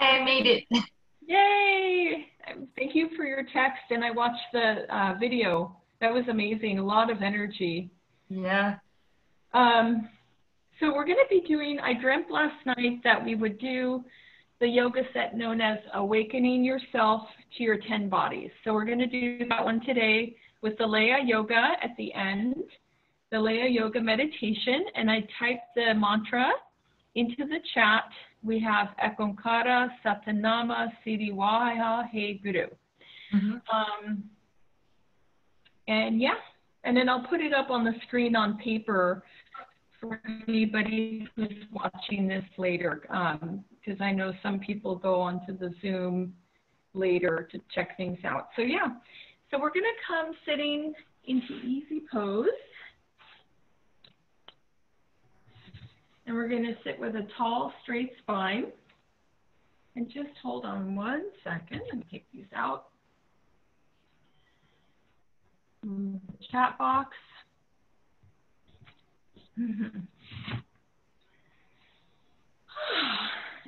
I made it. Yay! Thank you for your text, and I watched the uh, video. That was amazing. A lot of energy. Yeah. Um, so we're going to be doing. I dreamt last night that we would do the yoga set known as Awakening Yourself to Your 10 Bodies. So we're going to do that one today with the Laya Yoga at the end, the Laya Yoga meditation, and I typed the mantra into the chat. We have Ekonkara, Satanama, Siriwaha, Hey Guru. Mm-hmm. Um, and yeah, and then I'll put it up on the screen on paper for anybody who's watching this later, because um, I know some people go onto the Zoom later to check things out. So yeah, so we're going to come sitting into easy pose. And we're going to sit with a tall, straight spine. And just hold on one second. Me take these out. Chat box. and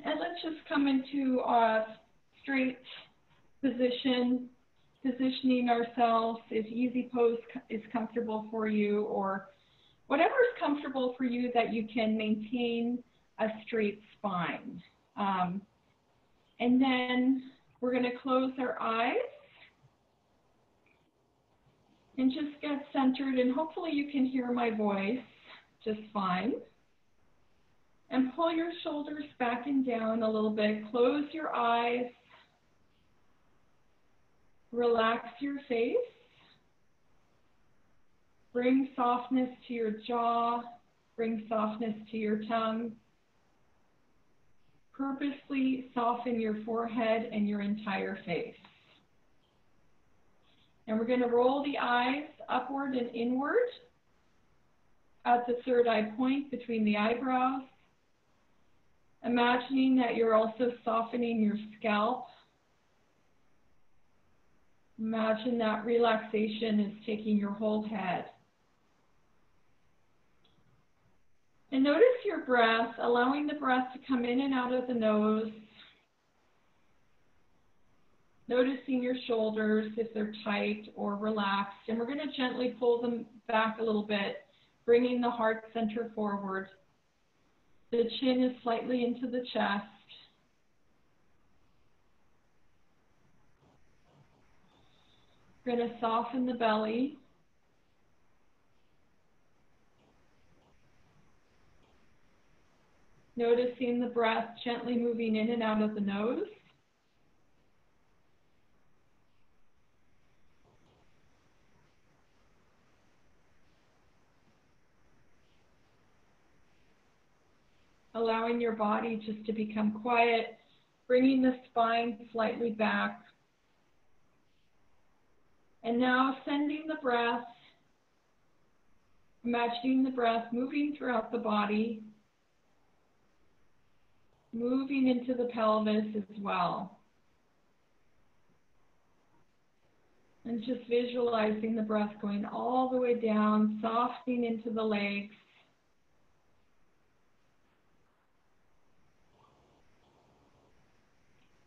let's just come into a straight position, positioning ourselves if easy pose is comfortable for you or whatever is comfortable for you that you can maintain a straight spine. Um, and then we're going to close our eyes and just get centered and hopefully you can hear my voice just fine. And pull your shoulders back and down a little bit. Close your eyes. Relax your face. Bring softness to your jaw. Bring softness to your tongue. Purposely soften your forehead and your entire face. And we're going to roll the eyes upward and inward at the third eye point between the eyebrows. Imagining that you're also softening your scalp. Imagine that relaxation is taking your whole head. And notice your breath, allowing the breath to come in and out of the nose. Noticing your shoulders if they're tight or relaxed. And we're going to gently pull them back a little bit bringing the heart center forward. The chin is slightly into the chest. We're going to soften the belly. Noticing the breath gently moving in and out of the nose. allowing your body just to become quiet, bringing the spine slightly back. And now sending the breath, imagining the breath moving throughout the body, moving into the pelvis as well. And just visualizing the breath going all the way down, softening into the legs.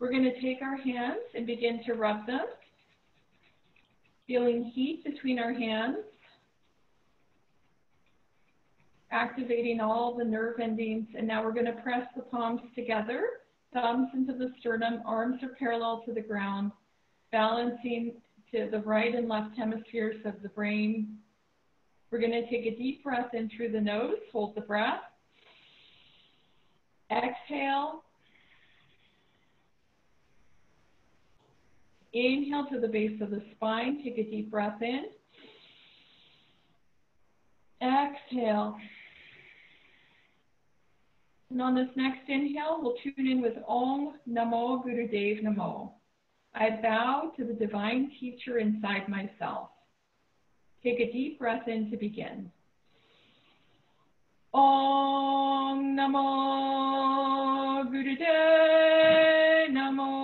We're going to take our hands and begin to rub them, feeling heat between our hands, activating all the nerve endings. And now we're going to press the palms together, thumbs into the sternum, arms are parallel to the ground, balancing to the right and left hemispheres of the brain. We're going to take a deep breath in through the nose, hold the breath. Exhale, Inhale to the base of the spine. Take a deep breath in. Exhale. And on this next inhale, we'll tune in with Om Namo Gurudev Namo. I bow to the divine teacher inside myself. Take a deep breath in to begin. Om Namo Gurudev Namo.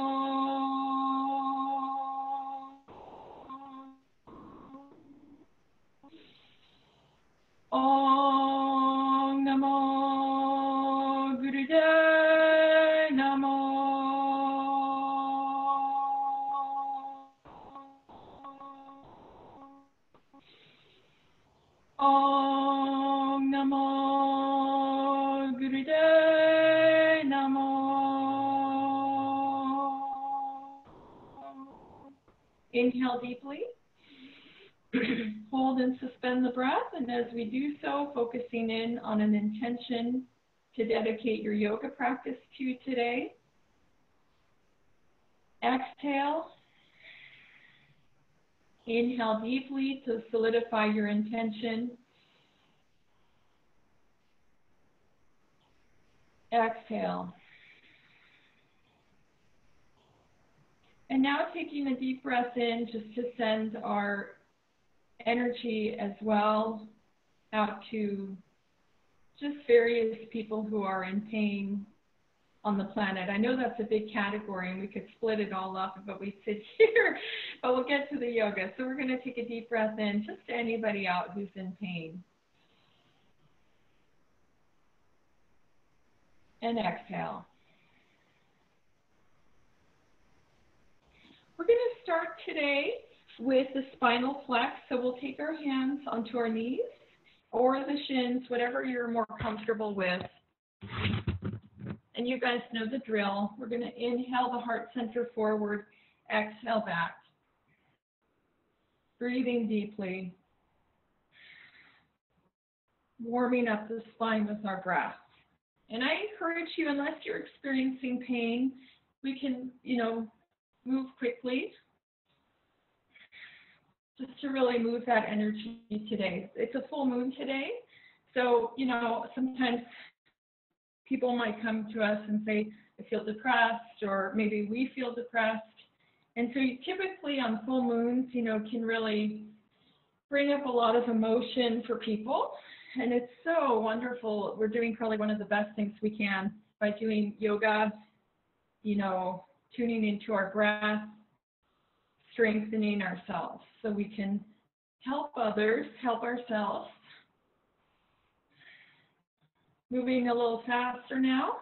Om Hold and suspend the breath. And as we do so, focusing in on an intention to dedicate your yoga practice to today. Exhale. Inhale deeply to solidify your intention. Exhale. And now taking a deep breath in just to send our energy as well out to just various people who are in pain on the planet. I know that's a big category and we could split it all up, but we sit here, but we'll get to the yoga. So we're going to take a deep breath in just to anybody out who's in pain. And exhale. We're going to start today with the spinal flex. So we'll take our hands onto our knees or the shins, whatever you're more comfortable with. And you guys know the drill. We're going to inhale the heart center forward, exhale back. Breathing deeply. Warming up the spine with our breath. And I encourage you, unless you're experiencing pain, we can, you know, move quickly just to really move that energy today. It's a full moon today. So, you know, sometimes people might come to us and say, I feel depressed, or maybe we feel depressed. And so, typically on full moons, you know, can really bring up a lot of emotion for people. And it's so wonderful. We're doing probably one of the best things we can by doing yoga, you know, tuning into our breath, strengthening ourselves so we can help others, help ourselves. Moving a little faster now.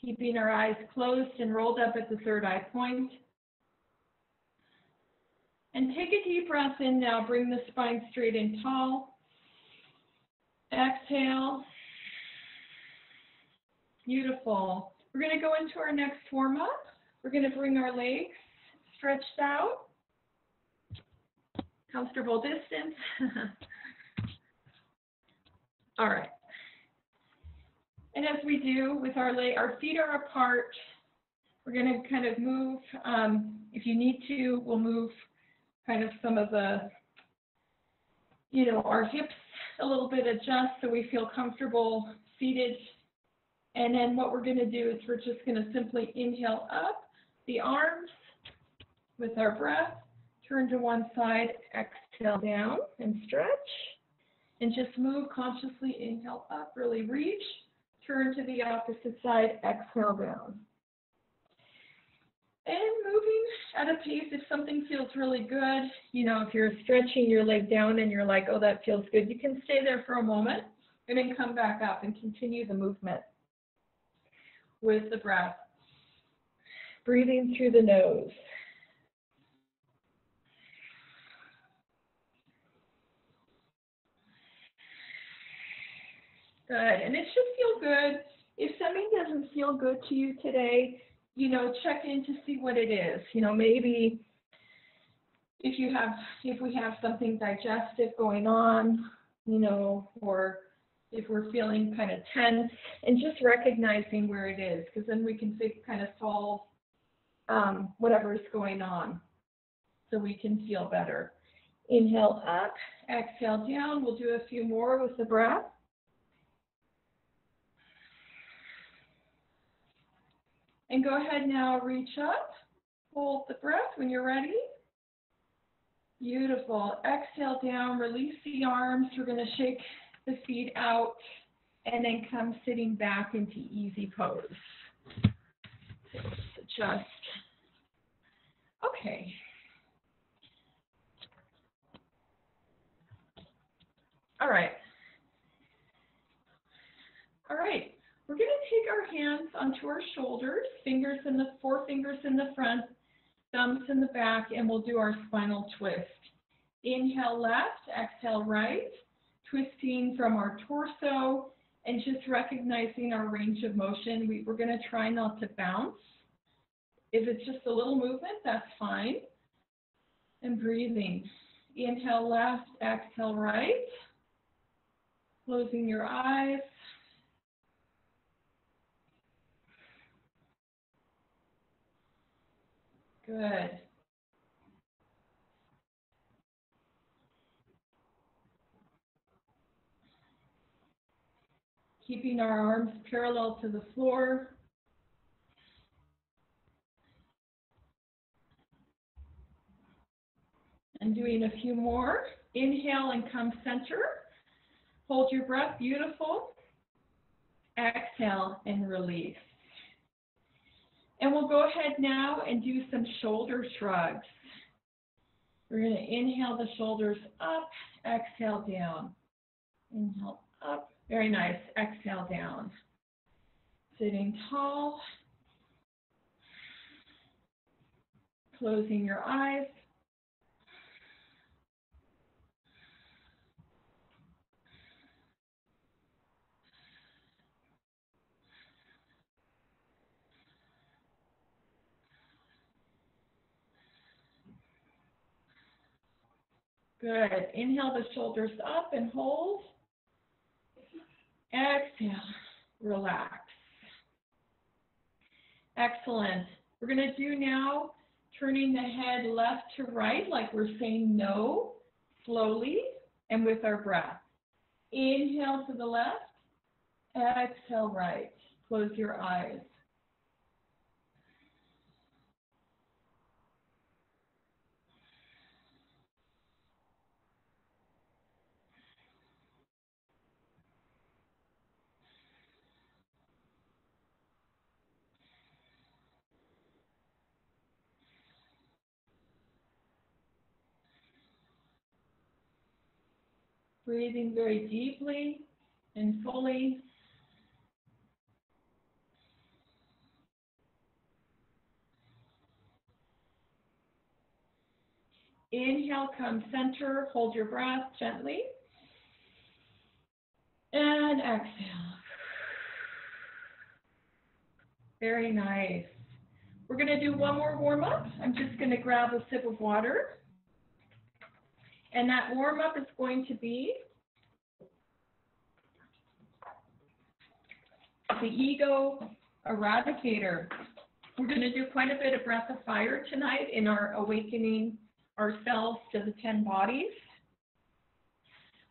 Keeping our eyes closed and rolled up at the third eye point. And take a deep breath in now. Bring the spine straight and tall. Exhale. Beautiful. We're going to go into our next warm up. We're going to bring our legs stretched out, comfortable distance. All right. And as we do with our leg, our feet are apart. We're going to kind of move. Um, if you need to, we'll move kind of some of the, you know, our hips a little bit adjust so we feel comfortable seated and then what we're going to do is we're just going to simply inhale up the arms with our breath, turn to one side, exhale down and stretch. And just move consciously, inhale up, really reach, turn to the opposite side, exhale down. And moving at a pace, if something feels really good, you know, if you're stretching your leg down and you're like, oh, that feels good, you can stay there for a moment and then come back up and continue the movement with the breath. Breathing through the nose. Good. And it should feel good. If something doesn't feel good to you today, you know, check in to see what it is. You know, maybe if you have if we have something digestive going on, you know, or if we're feeling kind of tense, and just recognizing where it is, because then we can kind of solve um, whatever is going on so we can feel better. Inhale up, exhale down. We'll do a few more with the breath. And go ahead now, reach up, hold the breath when you're ready. Beautiful. Exhale down, release the arms. We're going to shake the feet out, and then come sitting back into easy pose. Just, okay. All right. All right. We're going to take our hands onto our shoulders, fingers in the four fingers in the front, thumbs in the back, and we'll do our spinal twist. Inhale left, exhale right twisting from our torso and just recognizing our range of motion. We, we're going to try not to bounce If it's just a little movement, that's fine. And breathing. Inhale left, exhale right. Closing your eyes. Good. Keeping our arms parallel to the floor. And doing a few more. Inhale and come center. Hold your breath, beautiful. Exhale and release. And we'll go ahead now and do some shoulder shrugs. We're going to inhale the shoulders up, exhale down. Inhale up, very nice. Exhale down. Sitting tall. Closing your eyes. Good. Inhale the shoulders up and hold. Exhale, relax. Excellent. We're going to do now turning the head left to right like we're saying no, slowly and with our breath. Inhale to the left, exhale right. Close your eyes. Breathing very deeply and fully. Inhale, come center, hold your breath gently. And exhale. Very nice. We're going to do one more warm up. I'm just going to grab a sip of water. And that warm up is going to be the ego eradicator. We're going to do quite a bit of breath of fire tonight in our awakening ourselves to the 10 bodies.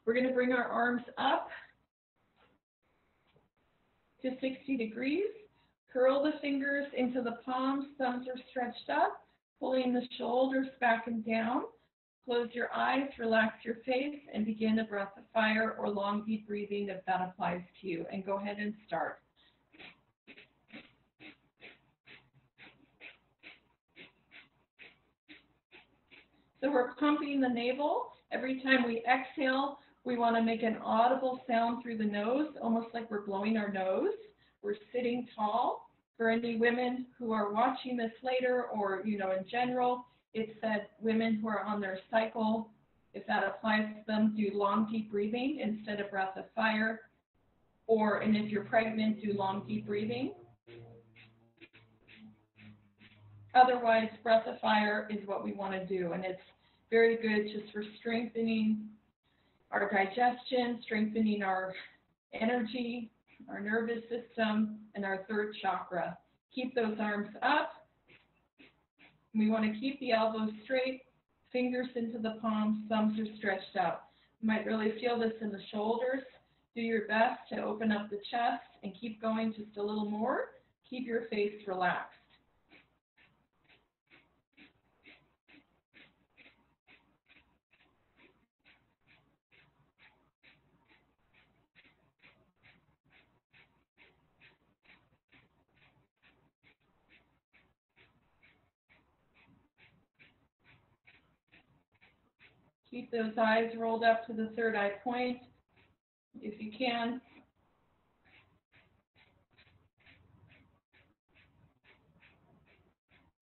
We're going to bring our arms up to 60 degrees. Curl the fingers into the palms, thumbs are stretched up, pulling the shoulders back and down. Close your eyes, relax your face, and begin a breath of fire or long deep breathing if that applies to you. And go ahead and start. So we're pumping the navel. Every time we exhale, we want to make an audible sound through the nose, almost like we're blowing our nose. We're sitting tall. For any women who are watching this later or, you know, in general, it said women who are on their cycle, if that applies to them, do long, deep breathing instead of breath of fire. Or, and if you're pregnant, do long, deep breathing. Otherwise, breath of fire is what we want to do, and it's very good just for strengthening our digestion, strengthening our energy, our nervous system, and our third chakra. Keep those arms up. We want to keep the elbows straight, fingers into the palms, thumbs are stretched out. You might really feel this in the shoulders. Do your best to open up the chest and keep going just a little more. Keep your face relaxed. Keep those eyes rolled up to the third eye point if you can.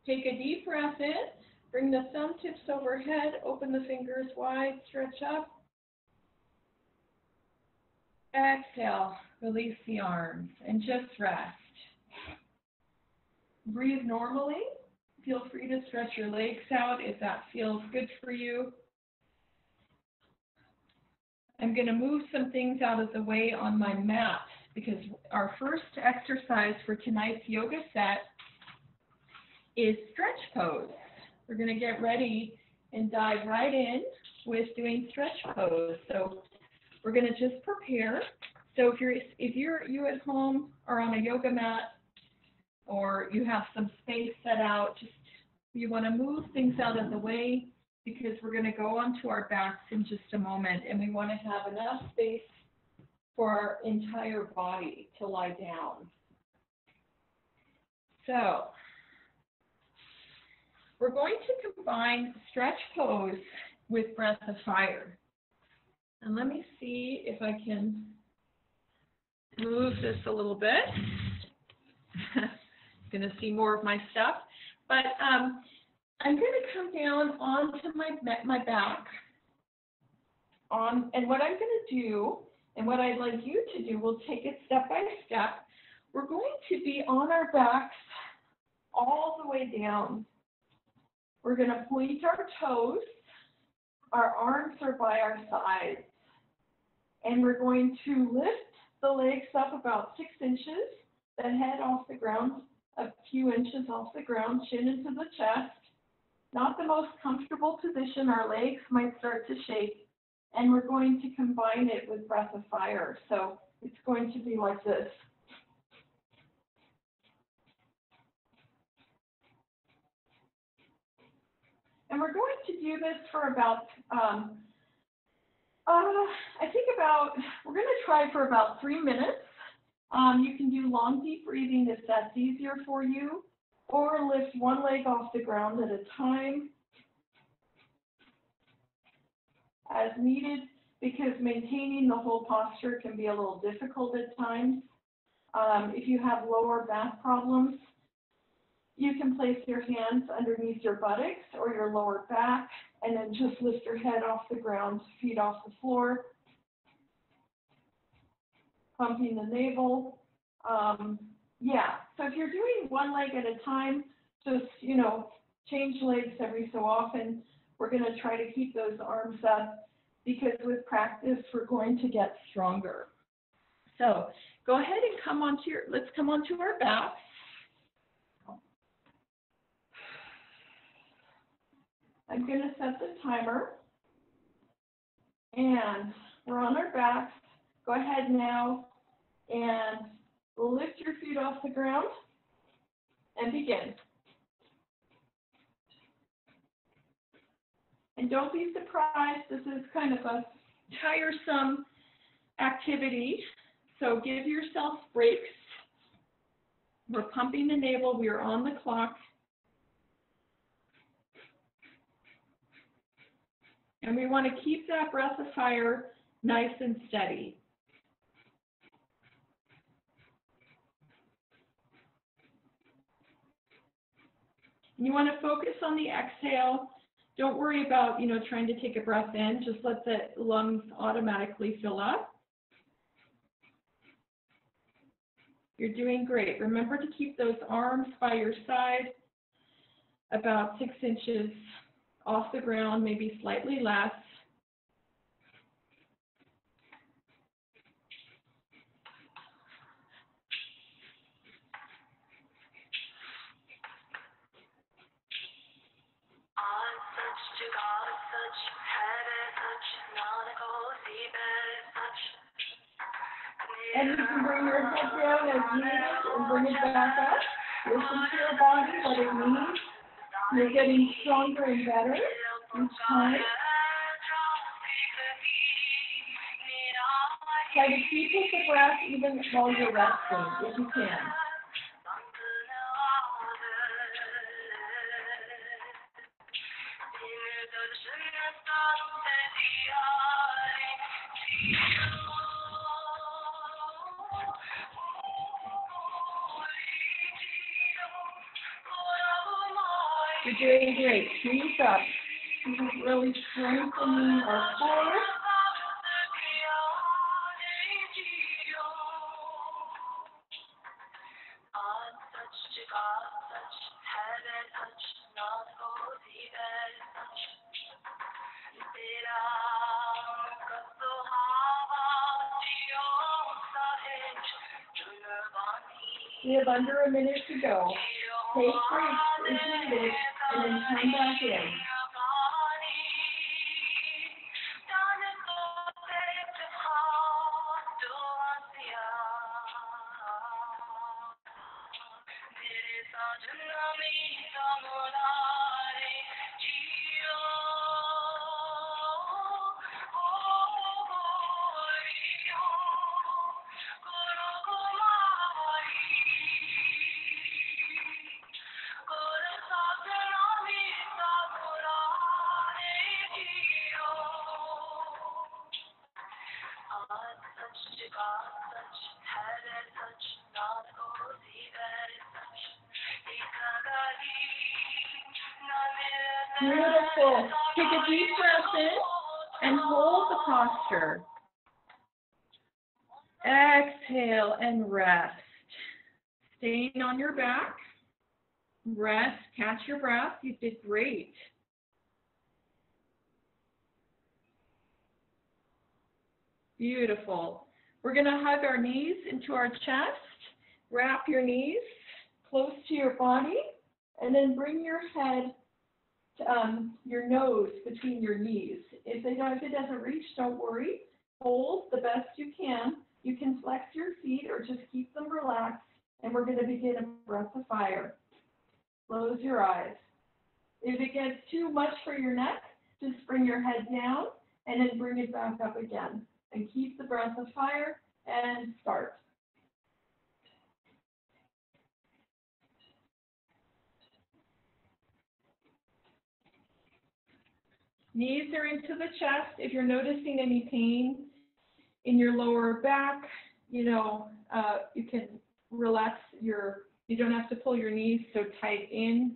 Take a deep breath in. Bring the thumb tips overhead. Open the fingers wide. Stretch up. Exhale. Release the arms and just rest. Breathe normally feel free to stretch your legs out if that feels good for you. I'm going to move some things out of the way on my mat because our first exercise for tonight's yoga set is stretch pose. We're going to get ready and dive right in with doing stretch pose. So we're going to just prepare. So if you're if you're you at home or on a yoga mat or you have some space set out, just you want to move things out of the way because we're going to go onto our backs in just a moment and we want to have enough space for our entire body to lie down. So we're going to combine stretch pose with breath of fire. And let me see if I can move this a little bit. going to see more of my stuff. But um, I'm going to come down onto my, my back. On, and what I'm going to do, and what I'd like you to do, we'll take it step by step. We're going to be on our backs all the way down. We're going to point our toes. Our arms are by our sides. And we're going to lift the legs up about six inches, the head off the ground, a few inches off the ground, chin into the chest. Not the most comfortable position. Our legs might start to shake. And we're going to combine it with breath of fire. So it's going to be like this. And we're going to do this for about, um, uh, I think about, we're going to try for about three minutes. Um, you can do long, deep breathing if that's easier for you, or lift one leg off the ground at a time as needed because maintaining the whole posture can be a little difficult at times. Um, if you have lower back problems, you can place your hands underneath your buttocks or your lower back and then just lift your head off the ground, feet off the floor, pumping the navel. Um, yeah, so if you're doing one leg at a time, just, you know, change legs every so often. We're going to try to keep those arms up because with practice, we're going to get stronger. So go ahead and come onto your, let's come onto our backs. I'm going to set the timer. And we're on our backs. Go ahead now and lift your feet off the ground and begin. And don't be surprised, this is kind of a tiresome activity, so give yourself breaks. We're pumping the navel, we are on the clock. And we want to keep that breath of fire nice and steady. You want to focus on the exhale. Don't worry about, you know, trying to take a breath in. Just let the lungs automatically fill up. You're doing great. Remember to keep those arms by your side about six inches off the ground, maybe slightly less. And you can bring your head down as needed and bring it back up. Listen to your body, what it needs. You're getting stronger and better each time. Try to keep the breath even while you're resting, if you can. Up. This is really strengthening our core. You did great. Beautiful. We're going to hug our knees into our chest. Wrap your knees close to your body. And then bring your head um, your nose between your knees. If, they don't, if it doesn't reach, don't worry. Hold the best you can. You can flex your feet or just keep them relaxed. And we're going to begin a breath of fire. Close your eyes. If it gets too much for your neck, just bring your head down and then bring it back up again. And keep the breath of fire and start. Knees are into the chest. If you're noticing any pain in your lower back, you know, uh, you can relax your, you don't have to pull your knees so tight in.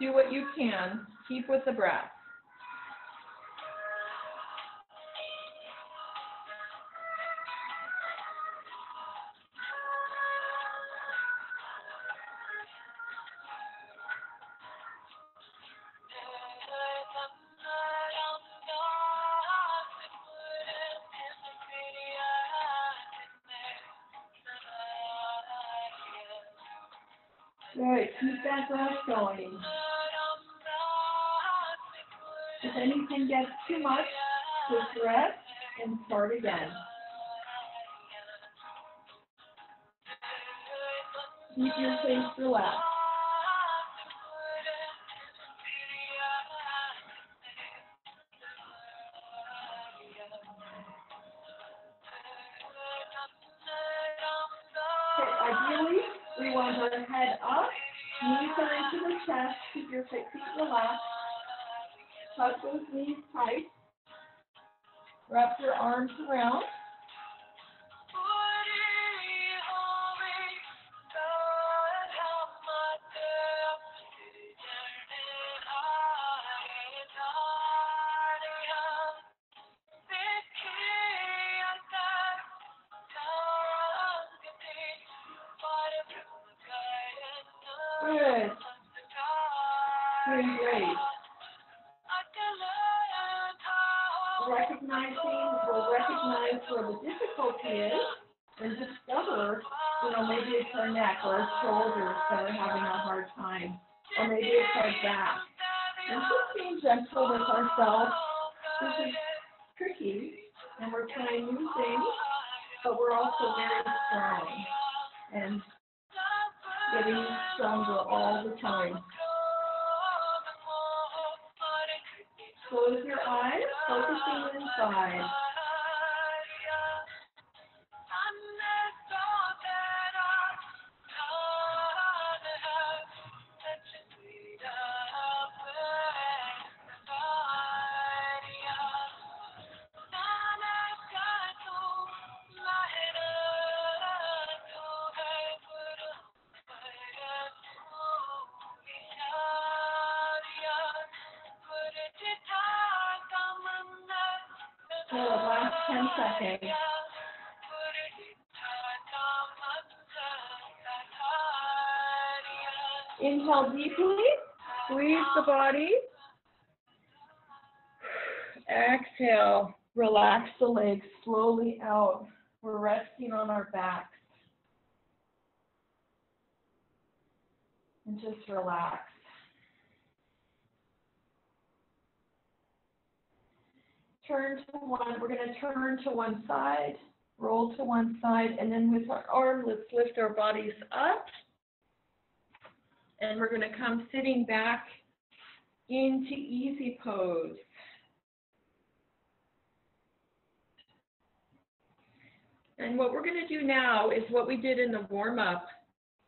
Do what you can. Keep with the breath. Good. Keep that breath going. Gets too much, just rest and start again. Keep your face relaxed. Okay, ideally, we want to head up, knees are into the chest, keep your feet relaxed. Tuck those knees tight. Wrap your arms around. Ourselves. This is tricky, and we're trying new things, but we're also very strong and for the last 10 seconds. Inhale deeply, squeeze the body. Exhale, relax the legs slowly out. We're resting on our backs. And just relax. Turn to one, we're gonna turn to one side, roll to one side, and then with our arm, let's lift our bodies up. And we're gonna come sitting back into easy pose. And what we're going to do now is what we did in the warm up.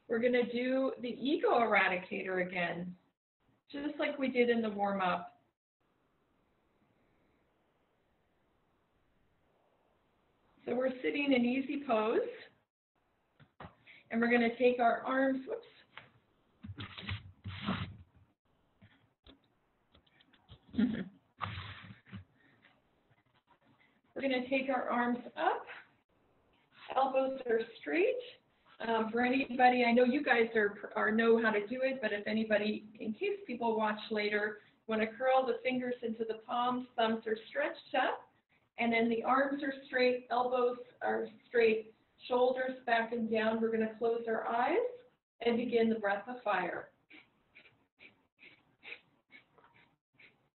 We're going to do the ego eradicator again, just like we did in the warm up. So we're sitting in easy pose. And we're going to take our arms, whoops, We're going to take our arms up, elbows are straight. Um, for anybody, I know you guys are, are know how to do it, but if anybody, in case people watch later, want to curl the fingers into the palms, thumbs are stretched up, and then the arms are straight, elbows are straight, shoulders back and down. We're going to close our eyes and begin the breath of fire.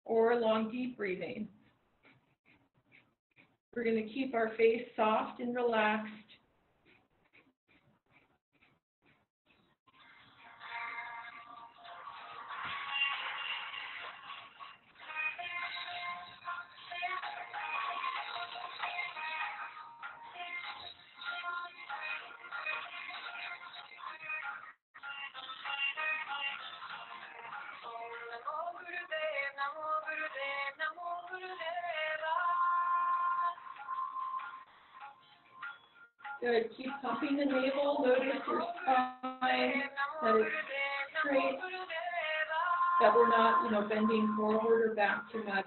or long deep breathing. We're going to keep our face soft and relaxed. Navel. Notice your spine that is straight, that we're not, you know, bending forward or back too much.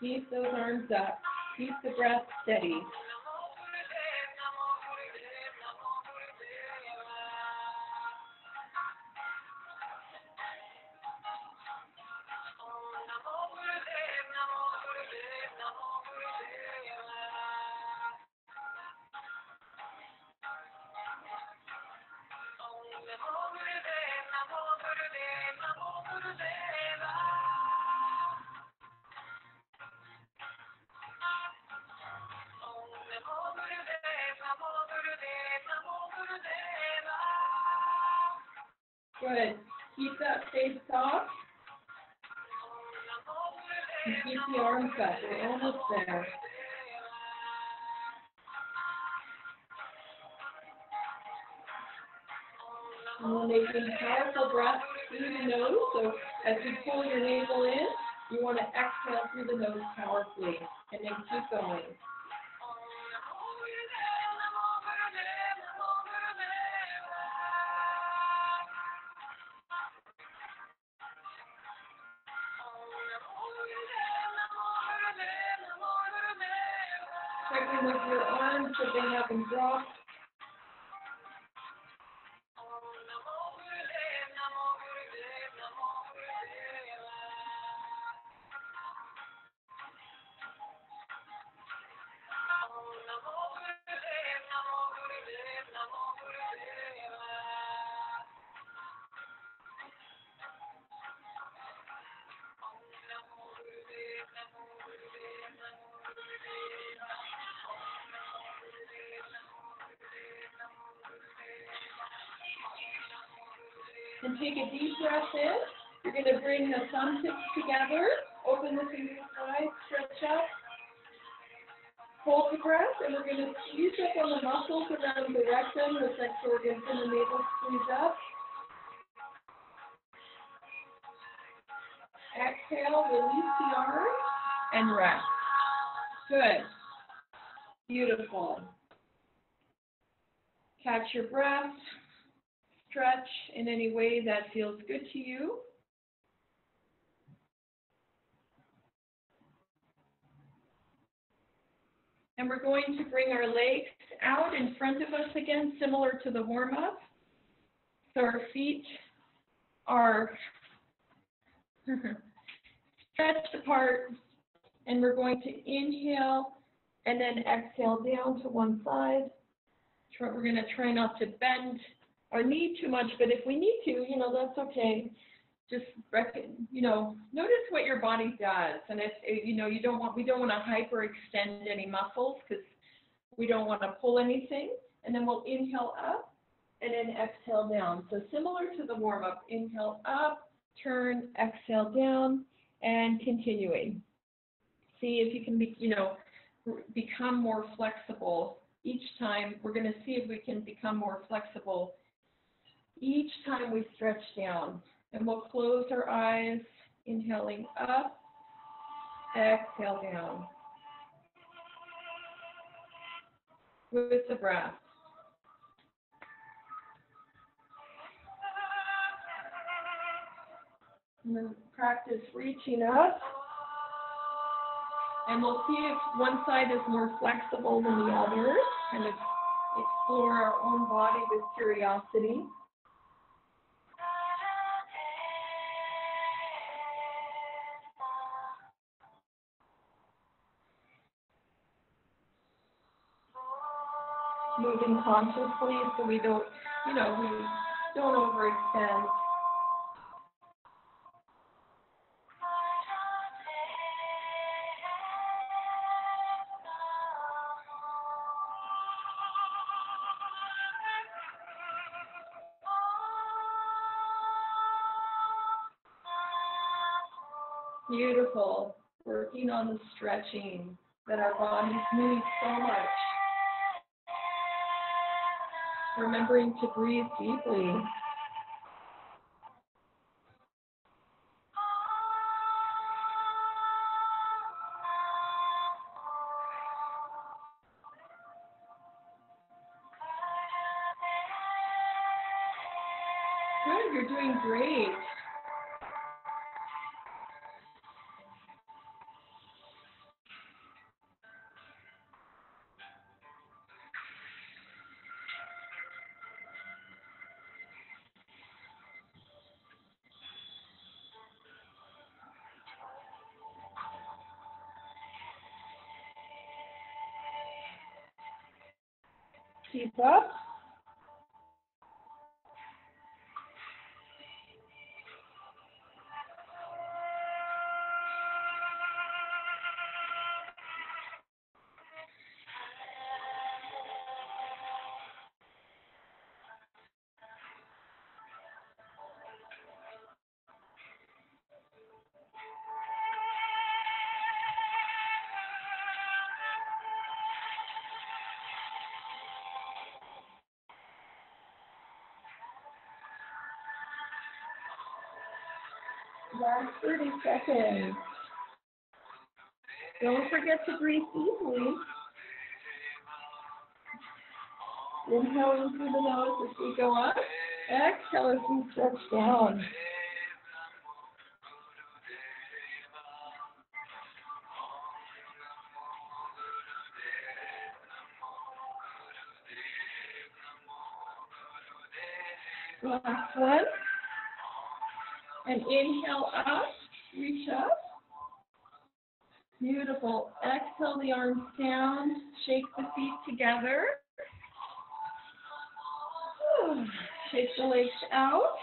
Keep those arms up. Keep the breath steady. Deep breath in. You're going to bring the thumb tips together. Open the fingers wide, stretch up. Hold the breath, and we're going to squeeze up on the muscles around the rectum, the sex organs, and the navel squeeze up. Exhale, release the arms, and rest. Good. Beautiful. Catch your breath stretch in any way that feels good to you. And we're going to bring our legs out in front of us again, similar to the warm-up. So our feet are stretched apart, and we're going to inhale and then exhale down to one side. We're going to try not to bend our knee too much, but if we need to, you know, that's okay. Just reckon, you know, notice what your body does, and if you know you don't want, we don't want to hyperextend any muscles because we don't want to pull anything. And then we'll inhale up and then exhale down. So similar to the warm up, inhale up, turn, exhale down, and continuing. See if you can be, you know, become more flexible each time. We're going to see if we can become more flexible each time we stretch down. And we'll close our eyes, inhaling up, exhale down. With the breath. And then practice reaching up. And we'll see if one side is more flexible than the other. Kind of explore our own body with curiosity. Moving consciously so we don't, you know, we don't overextend. Beautiful. Working on the stretching that our bodies need so much. Remembering to breathe deeply. Last 30 seconds. Don't forget to breathe deeply. Inhaling through the nose as we go up. Exhale as we stretch down. The arms down, shake the feet together. Shake the legs out.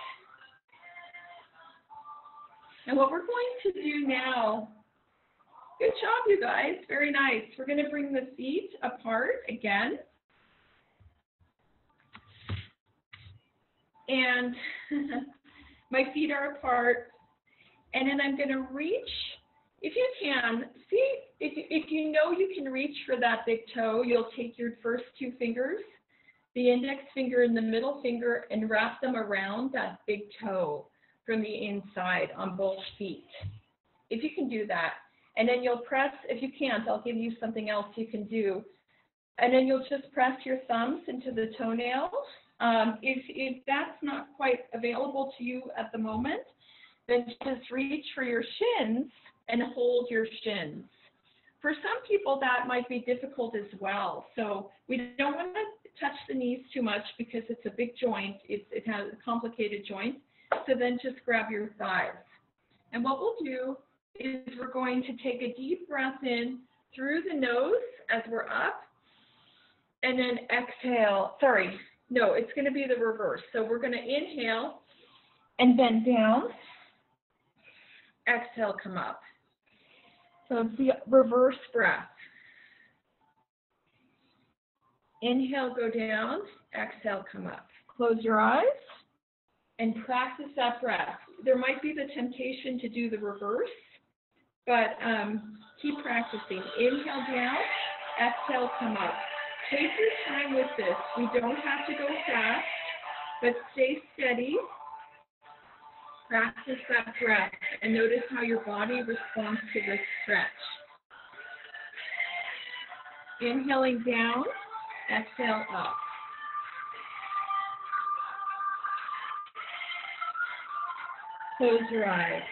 And what we're going to do now, good job, you guys. Very nice. We're going to bring the feet apart again. And My feet are apart. And then I'm going to reach, if you can, see, if, if you know you can reach for that big toe, you'll take your first two fingers, the index finger and the middle finger, and wrap them around that big toe from the inside on both feet. If you can do that. And then you'll press, if you can't, I'll give you something else you can do. And then you'll just press your thumbs into the toenails um, if, if that's not quite available to you at the moment, then just reach for your shins and hold your shins. for some people that might be difficult as well. So we don't want to touch the knees too much because it's a big joint. It's, it has a complicated joint. So then just grab your thighs. And what we'll do is we're going to take a deep breath in through the nose as we're up and then exhale. Sorry, no, it's going to be the reverse. So we're going to inhale and bend down. Exhale, come up. So it's the reverse breath. Inhale, go down. Exhale, come up. Close your eyes and practice that breath. There might be the temptation to do the reverse, but um, keep practicing. Inhale down, exhale, come up. Take your time with this. We don't have to go fast, but stay steady. Practice that breath and notice how your body responds to this stretch. Inhaling down, exhale up. Close your eyes.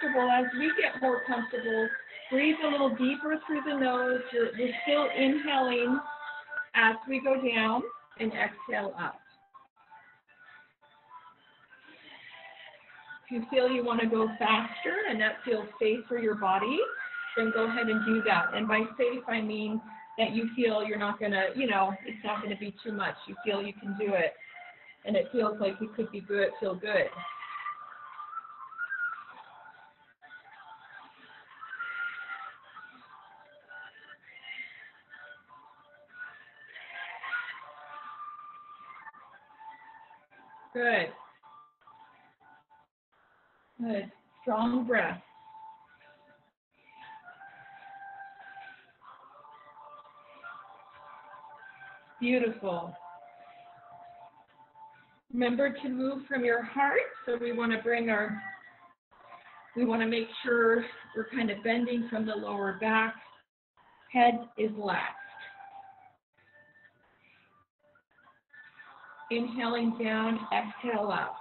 Comfortable, as we get more comfortable, breathe a little deeper through the nose. You're, you're still inhaling as we go down and exhale up. If you feel you want to go faster and that feels safe for your body, then go ahead and do that. And by safe, I mean that you feel you're not going to, you know, it's not going to be too much. You feel you can do it and it feels like it could be good, feel good. Good. Good. Strong breath. Beautiful. Remember to move from your heart. So we want to bring our, we want to make sure we're kind of bending from the lower back. Head is lax. Inhaling down, exhale up.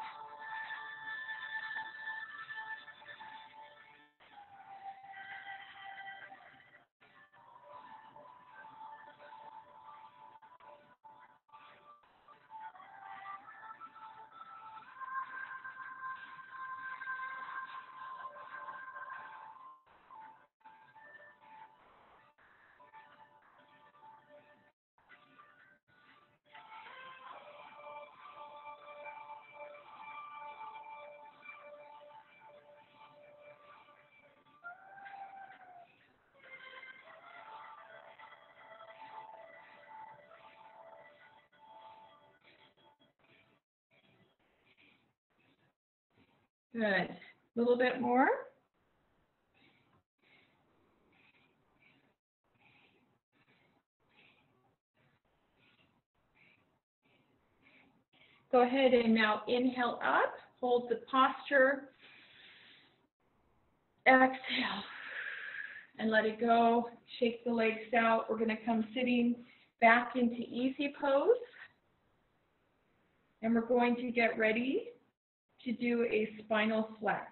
Good. A little bit more. Go ahead and now inhale up, hold the posture, exhale, and let it go. Shake the legs out. We're going to come sitting back into easy pose. And we're going to get ready to do a spinal flex.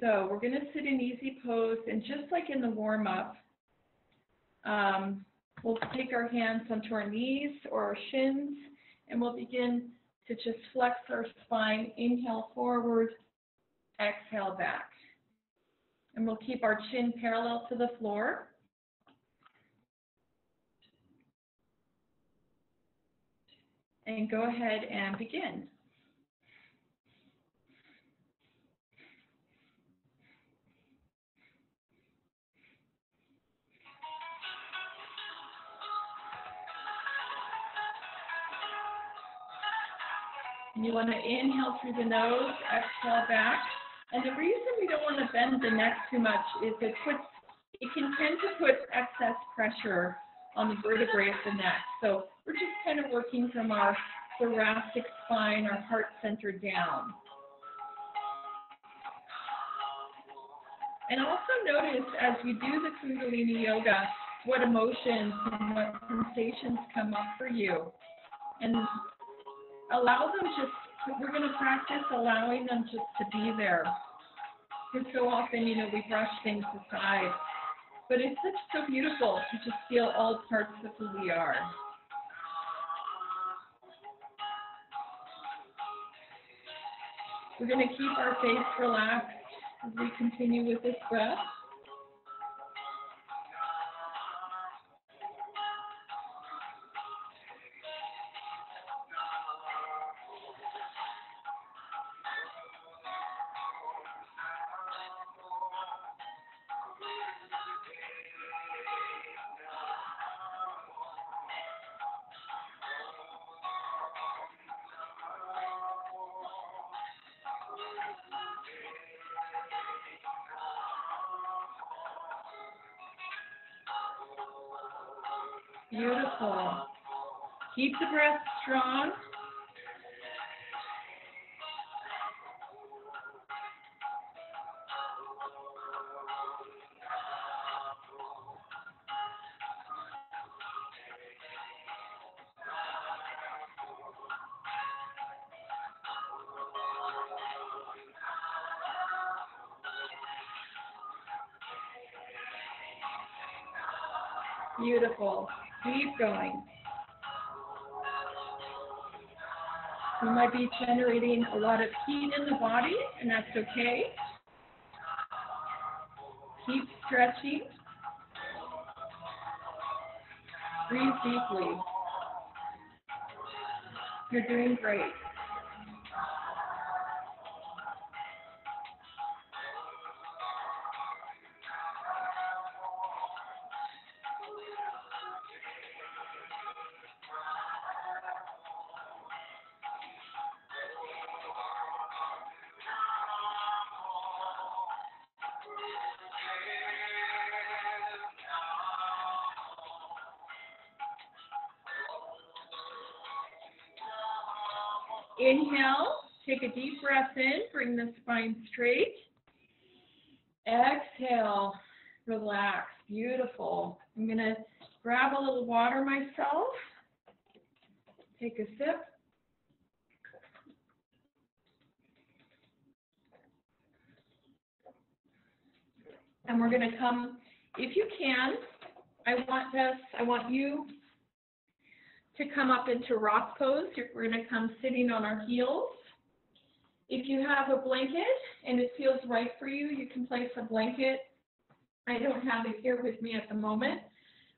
So we're going to sit in easy pose, and just like in the warm-up, um, we'll take our hands onto our knees or our shins, and we'll begin to just flex our spine. Inhale forward, exhale back. And we'll keep our chin parallel to the floor. And go ahead and begin. You want to inhale through the nose, exhale back. And the reason we don't want to bend the neck too much is it puts, it can tend to put excess pressure on the vertebrae of the neck. So we're just kind of working from our thoracic spine, our heart center down. And also notice as you do the Kundalini Yoga, what emotions and what sensations come up for you. And allow them just, we're going to practice allowing them just to be there. Because so often, you know, we brush things aside. But it's such so beautiful to just feel all parts of who we are. We're going to keep our face relaxed as we continue with this breath. Beautiful. Keep the breath strong. Beautiful. Keep going. You might be generating a lot of heat in the body, and that's okay. Keep stretching. Breathe deeply. You're doing great. In, bring the spine straight. Exhale, relax, beautiful. I'm going to grab a little water myself. Take a sip. And we're going to come, if you can, I want this, I want you to come up into rock pose. We're going to come sitting on our heels. If you have a blanket and it feels right for you, you can place a blanket. I don't have it here with me at the moment,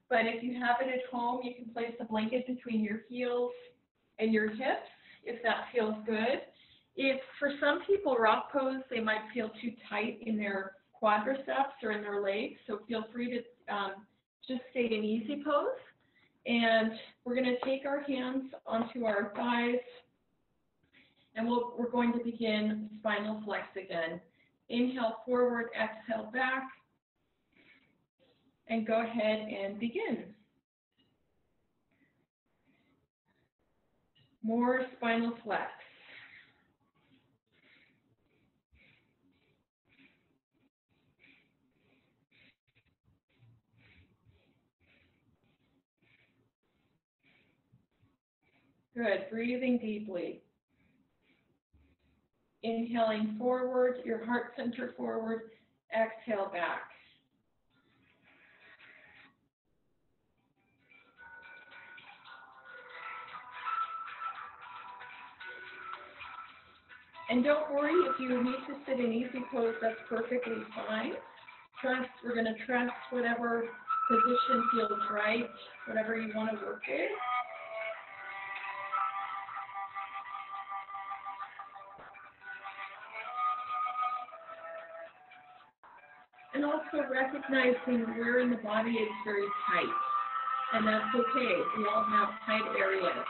but if you have it at home, you can place a blanket between your heels and your hips if that feels good. If for some people rock pose, they might feel too tight in their quadriceps or in their legs, so feel free to um, just stay in easy pose. And we're going to take our hands onto our thighs, and we we are going to begin spinal flex again. Inhale forward, exhale back, and go ahead and begin. More spinal flex. Good. Breathing deeply. Inhaling forward, your heart center forward. Exhale back. And don't worry if you need to sit in easy pose, that's perfectly fine. Trust, we're going to trust whatever position feels right, whatever you want to work with. Also recognizing where in the body is very tight. And that's okay. We all have tight areas.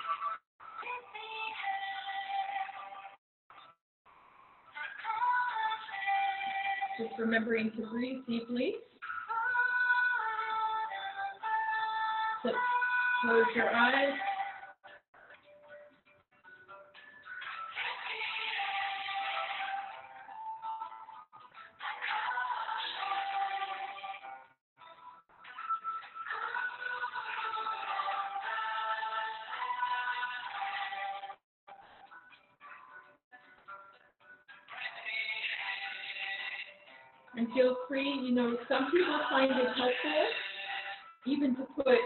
Just remembering to breathe deeply. So close your eyes. You know, some people find it helpful even to put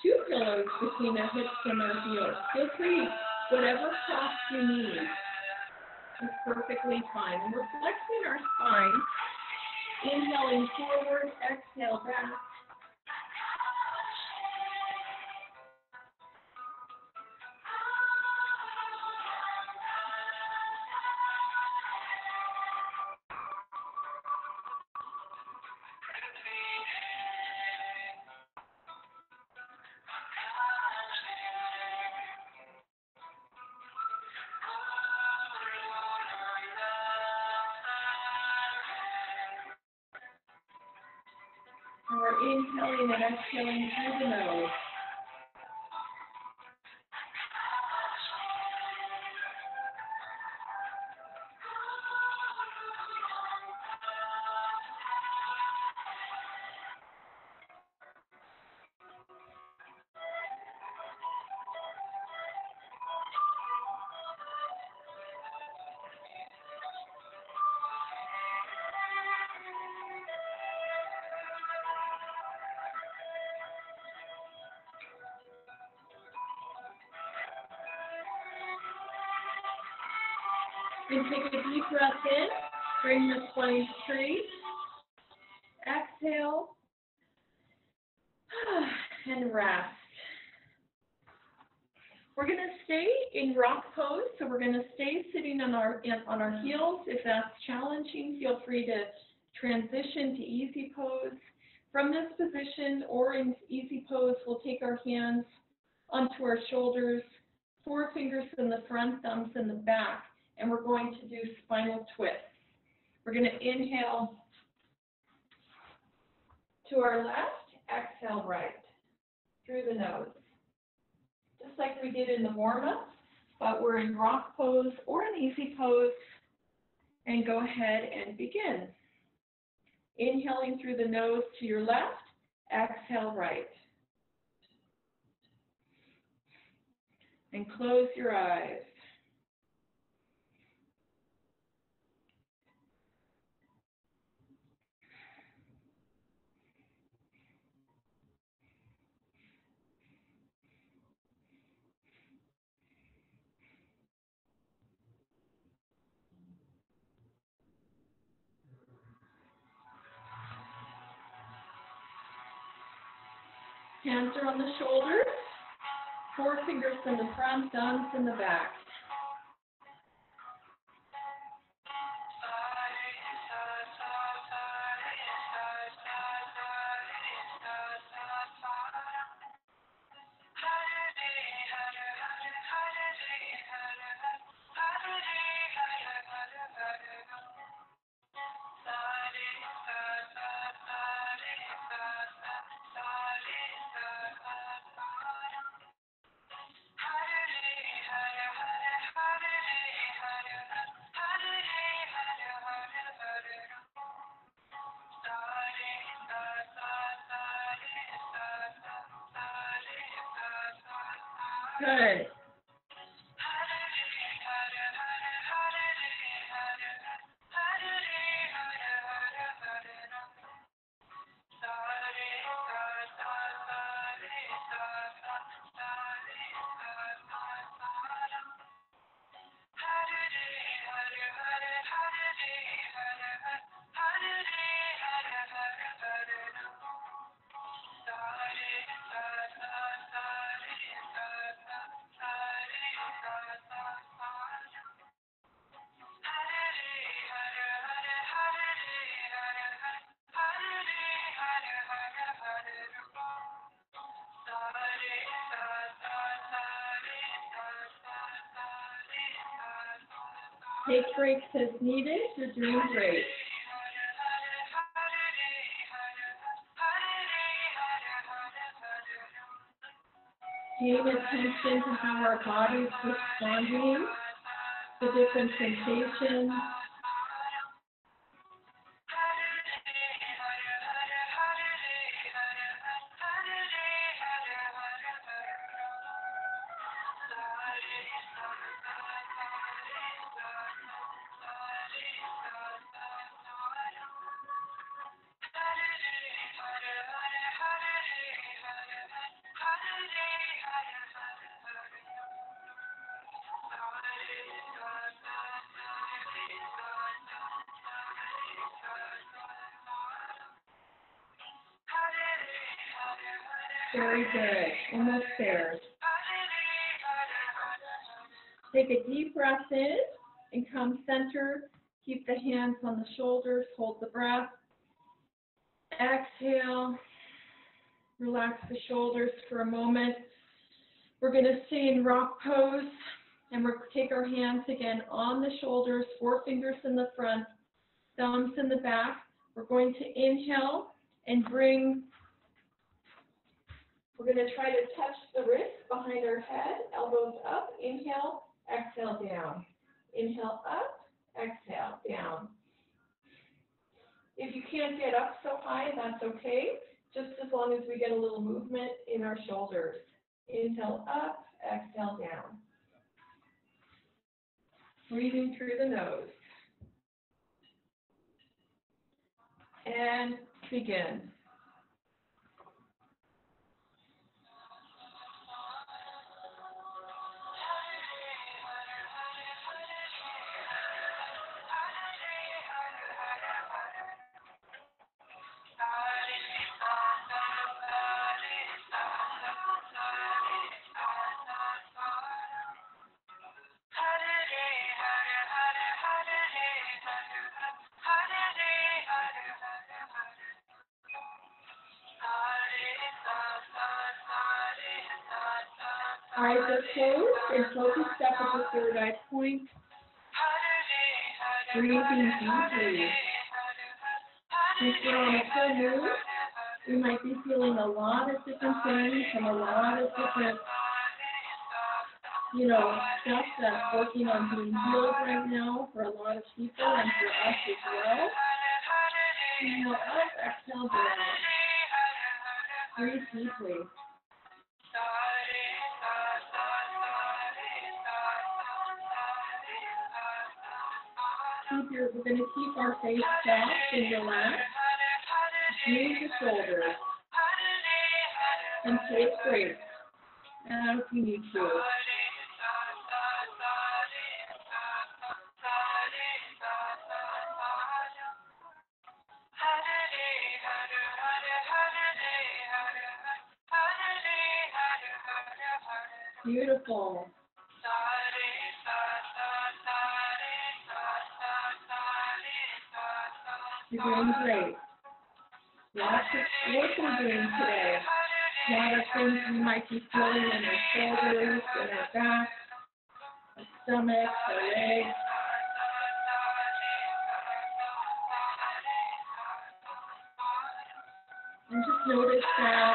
two pillows between their hips and their heels. Feel free, whatever cross you need is perfectly fine. And we're flexing our spine, inhaling forward, exhale back. Exhaling through the nose. And take a deep breath in. Bring the spine straight. Exhale. And rest. We're going to stay in rock pose, so we're going to stay sitting on our on our heels. If that's challenging, feel free to transition to easy pose. From this position or in easy pose, we'll take our hands onto our shoulders, four fingers in the front, thumbs in the back, and we're going to do spinal twists. We're going to inhale to our left, exhale right through the nose. Just like we did in the warm-up, but we're in rock pose or an easy pose. And go ahead and begin. Inhaling through the nose to your left, exhale right. And close your eyes. Hands are on the shoulders, four fingers in the front, thumbs in the back. Take breaks as needed. You're doing great. Pay attention to how our bodies responding to different sensations. The shoulders. Hold the breath. Exhale. Relax the shoulders for a moment. We're going to stay in rock pose and we'll take our hands again on the shoulders, four fingers in the front, thumbs in the back. We're going to inhale and bring we're going to try to touch the wrists behind our head, elbows up, inhale, exhale down. Inhale up, exhale down. If you can't get up so high, that's okay, just as long as we get a little movement in our shoulders. Inhale up, exhale down. Breathing through the nose. And begin. Are closed and focus up at the third eye point. Breathing deeply. If we're on a full moon, we might be feeling a lot of different things and a lot of different, you know, stuff that's working on being healed right now for a lot of people and for us as well. Inhale up, exhale down. Breathe deeply. Keep your, we're going to keep our face soft and relaxed. Use the shoulders. And take breaks as you need to. Doing great. Lots of work we're doing today. A lot of things we might be feeling in our shoulders, in our back, our stomach, our legs. And just notice that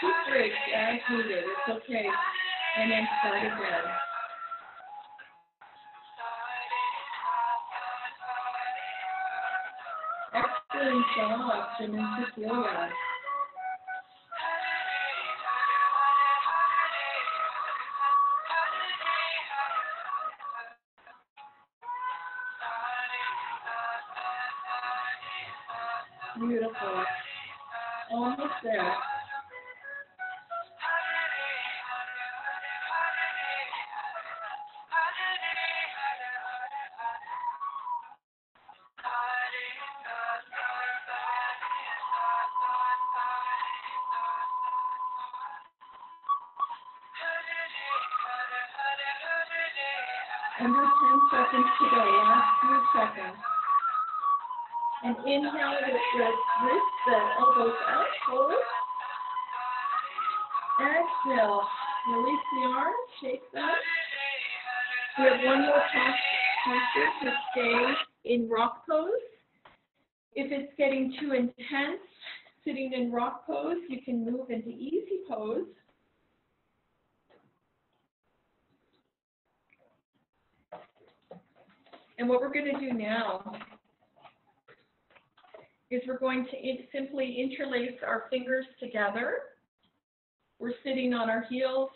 keep breaks as needed. It's okay. And then start again. Job, Jim and Cecilia. Beautiful. Almost there. inhale with the the elbows out, forward. Exhale, release the arms, shake them. We have one more posture to stay in rock pose. If it's getting too intense, sitting in rock pose, you can move into easy pose. And what we're going to do now is we're going to simply interlace our fingers together. We're sitting on our heels.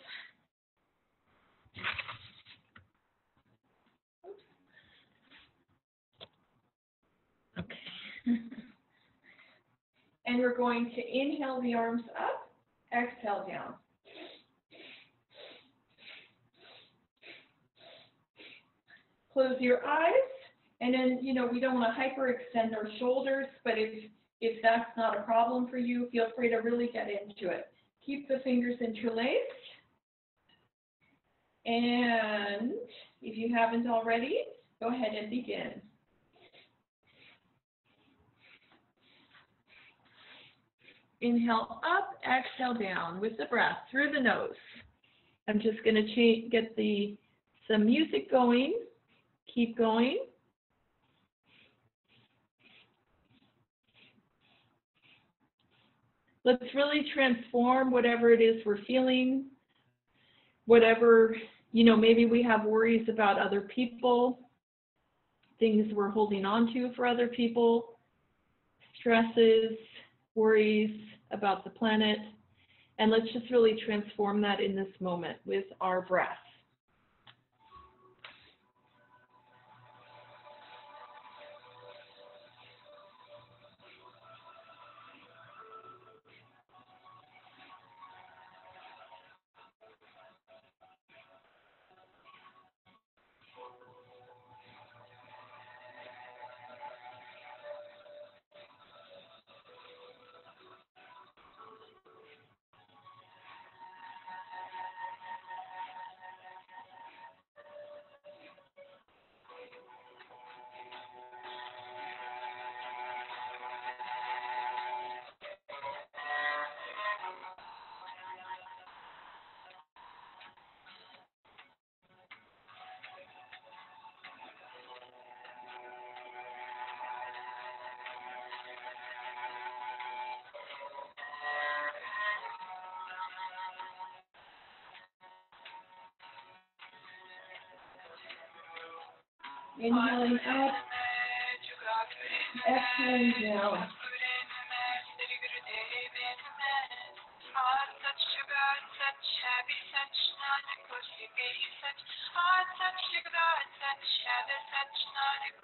Okay. and we're going to inhale the arms up, exhale down. Close your eyes, and then, you know, we don't want to hyperextend our shoulders, but if, if that's not a problem for you, feel free to really get into it. Keep the fingers interlaced. And if you haven't already, go ahead and begin. Inhale up, exhale down with the breath through the nose. I'm just going to get the some music going. Keep going. Let's really transform whatever it is we're feeling, whatever, you know, maybe we have worries about other people, things we're holding on to for other people, stresses, worries about the planet. And let's just really transform that in this moment with our breath. Inhaling up, exhaling down.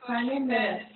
Tiny minutes.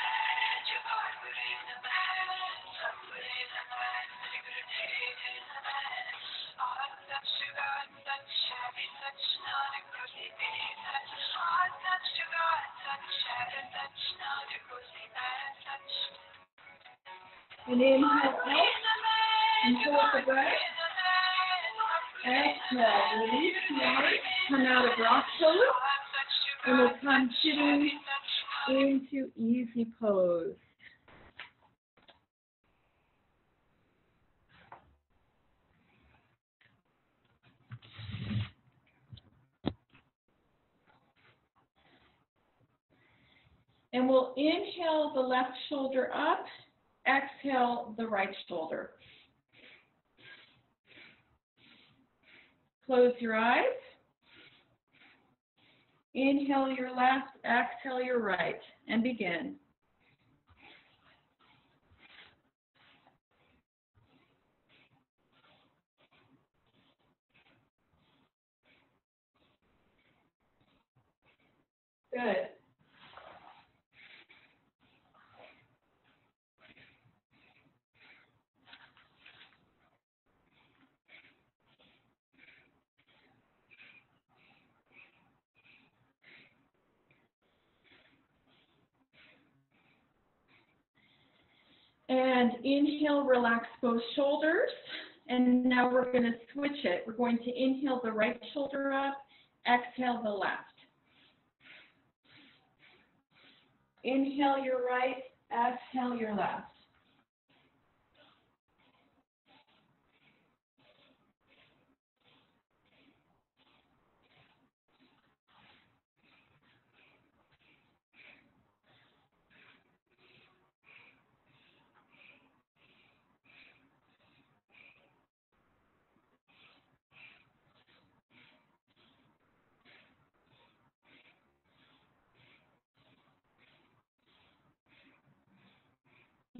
And inhale out and the breath. Exhale, release the come out of rock pose, and we'll come sitting into easy pose. And we'll inhale the left shoulder up, exhale the right shoulder. Close your eyes. Inhale your left, exhale your right, and begin. Good. And inhale, relax both shoulders. And now we're going to switch it. We're going to inhale the right shoulder up, exhale the left. Inhale your right, exhale your left.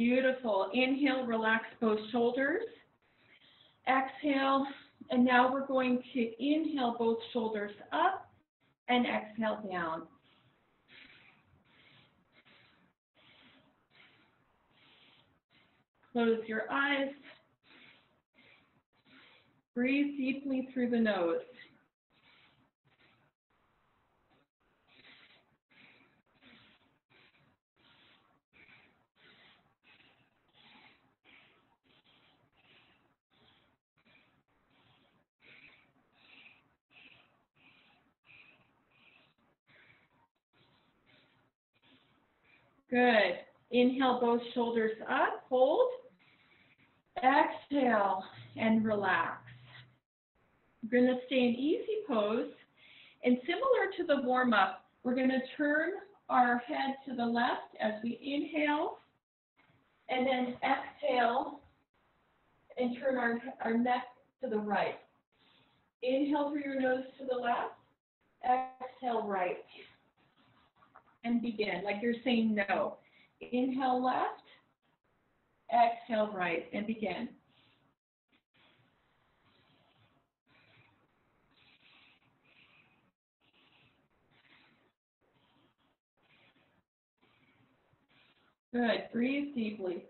Beautiful. Inhale, relax both shoulders. Exhale, and now we're going to inhale both shoulders up and exhale down. Close your eyes. Breathe deeply through the nose. Good. Inhale both shoulders up, hold. Exhale and relax. We're going to stay in easy pose. And similar to the warm up, we're going to turn our head to the left as we inhale and then exhale and turn our, our neck to the right. Inhale through your nose to the left, exhale right and begin, like you're saying no. Inhale left, exhale right, and begin. Good. Breathe deeply.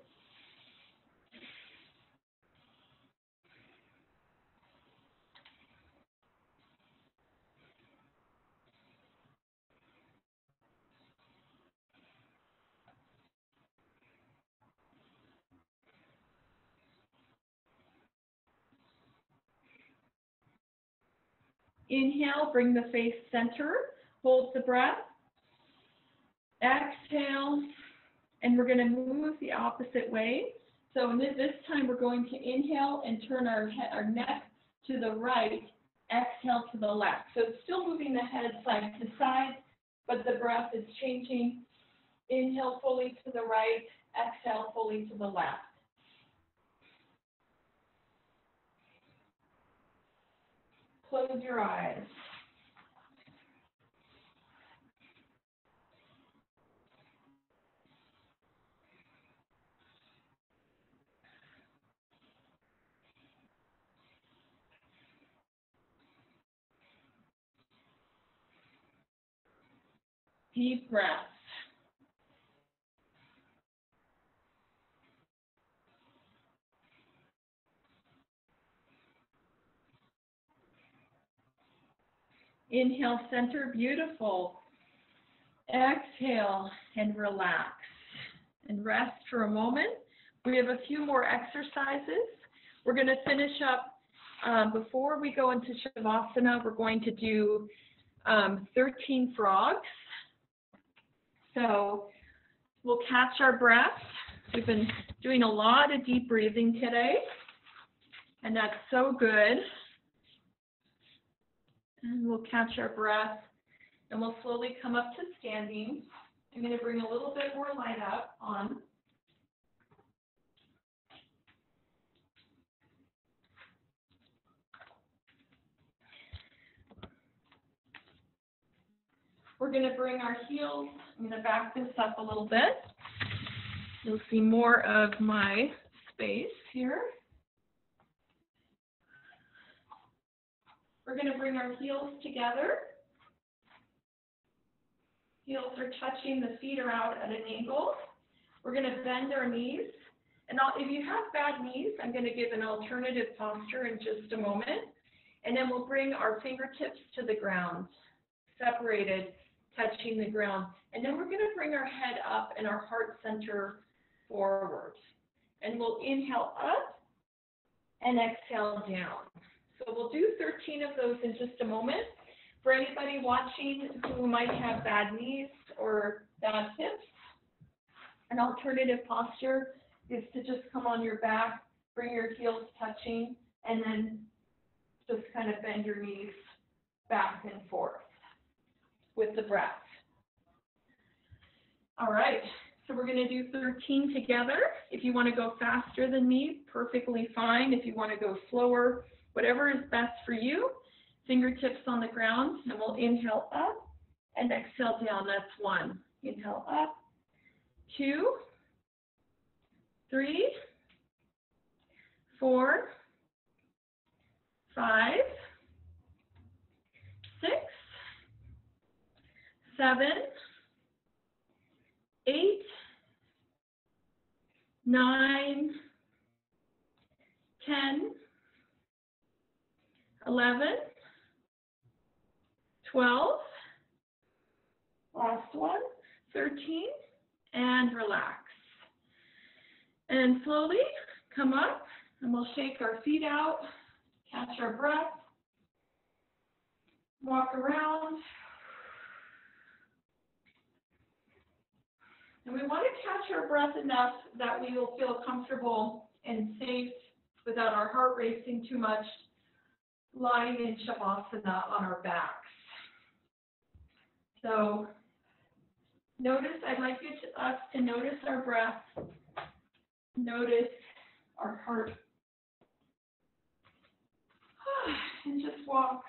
Inhale, bring the face center, hold the breath. Exhale, and we're going to move the opposite way. So this time we're going to inhale and turn our, head, our neck to the right, exhale to the left. So it's still moving the head side to side, but the breath is changing. Inhale fully to the right, exhale fully to the left. Close your eyes. Deep breath. Inhale, center, beautiful. Exhale and relax and rest for a moment. We have a few more exercises. We're going to finish up um, before we go into Shavasana. We're going to do um, 13 frogs. So we'll catch our breath. We've been doing a lot of deep breathing today, and that's so good. And we'll catch our breath and we'll slowly come up to standing. I'm going to bring a little bit more light up on. We're going to bring our heels, I'm going to back this up a little bit. You'll see more of my space here. We're going to bring our heels together. Heels are touching, the feet are out at an angle. We're going to bend our knees. And I'll, if you have bad knees, I'm going to give an alternative posture in just a moment. And then we'll bring our fingertips to the ground, separated, touching the ground. And then we're going to bring our head up and our heart center forward. And we'll inhale up and exhale down. So we'll do 13 of those in just a moment. For anybody watching who might have bad knees or bad hips, an alternative posture is to just come on your back, bring your heels touching, and then just kind of bend your knees back and forth with the breath. All right, so we're going to do 13 together. If you want to go faster than me, perfectly fine. If you want to go slower, whatever is best for you. Fingertips on the ground, and we'll inhale up and exhale down. That's one. Inhale up, two, three, four, five, six, seven, eight, nine, ten, eleven, twelve, last one, thirteen, and relax. And slowly come up and we'll shake our feet out, catch our breath, walk around. And we want to catch our breath enough that we will feel comfortable and safe without our heart racing too much, lying in Shavasana on our backs. So notice, I'd like you to, us to notice our breath, notice our heart, and just walk.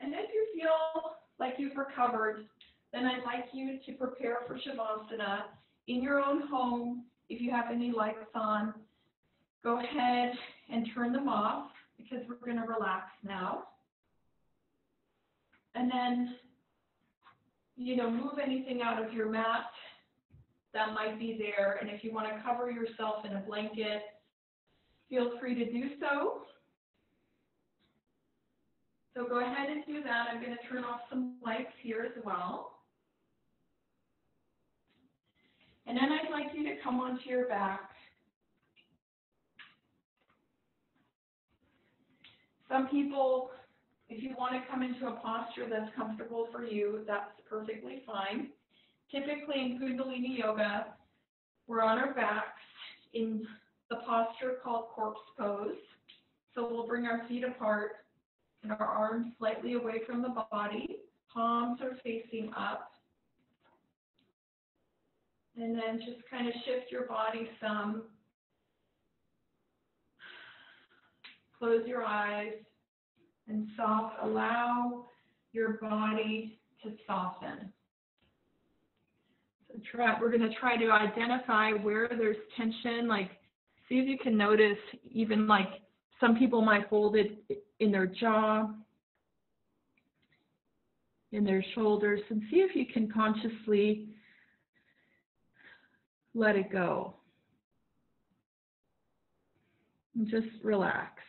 And if you feel like you've recovered, then I'd like you to prepare for Shavasana in your own home. If you have any lights on, go ahead and turn them off because we're going to relax now. And then, you know, move anything out of your mat that might be there. And if you want to cover yourself in a blanket, feel free to do so. So go ahead and do that. I'm going to turn off some lights here as well. And then I'd like you to come onto your back. Some people, if you want to come into a posture that's comfortable for you, that's perfectly fine. Typically in Kundalini Yoga, we're on our backs in the posture called corpse pose. So we'll bring our feet apart and our arms slightly away from the body. Palms are facing up. And then just kind of shift your body some. Close your eyes and soft. Allow your body to soften. So try, we're going to try to identify where there's tension. Like, see if you can notice even like some people might hold it in their jaw, in their shoulders, and see if you can consciously let it go. And just relax.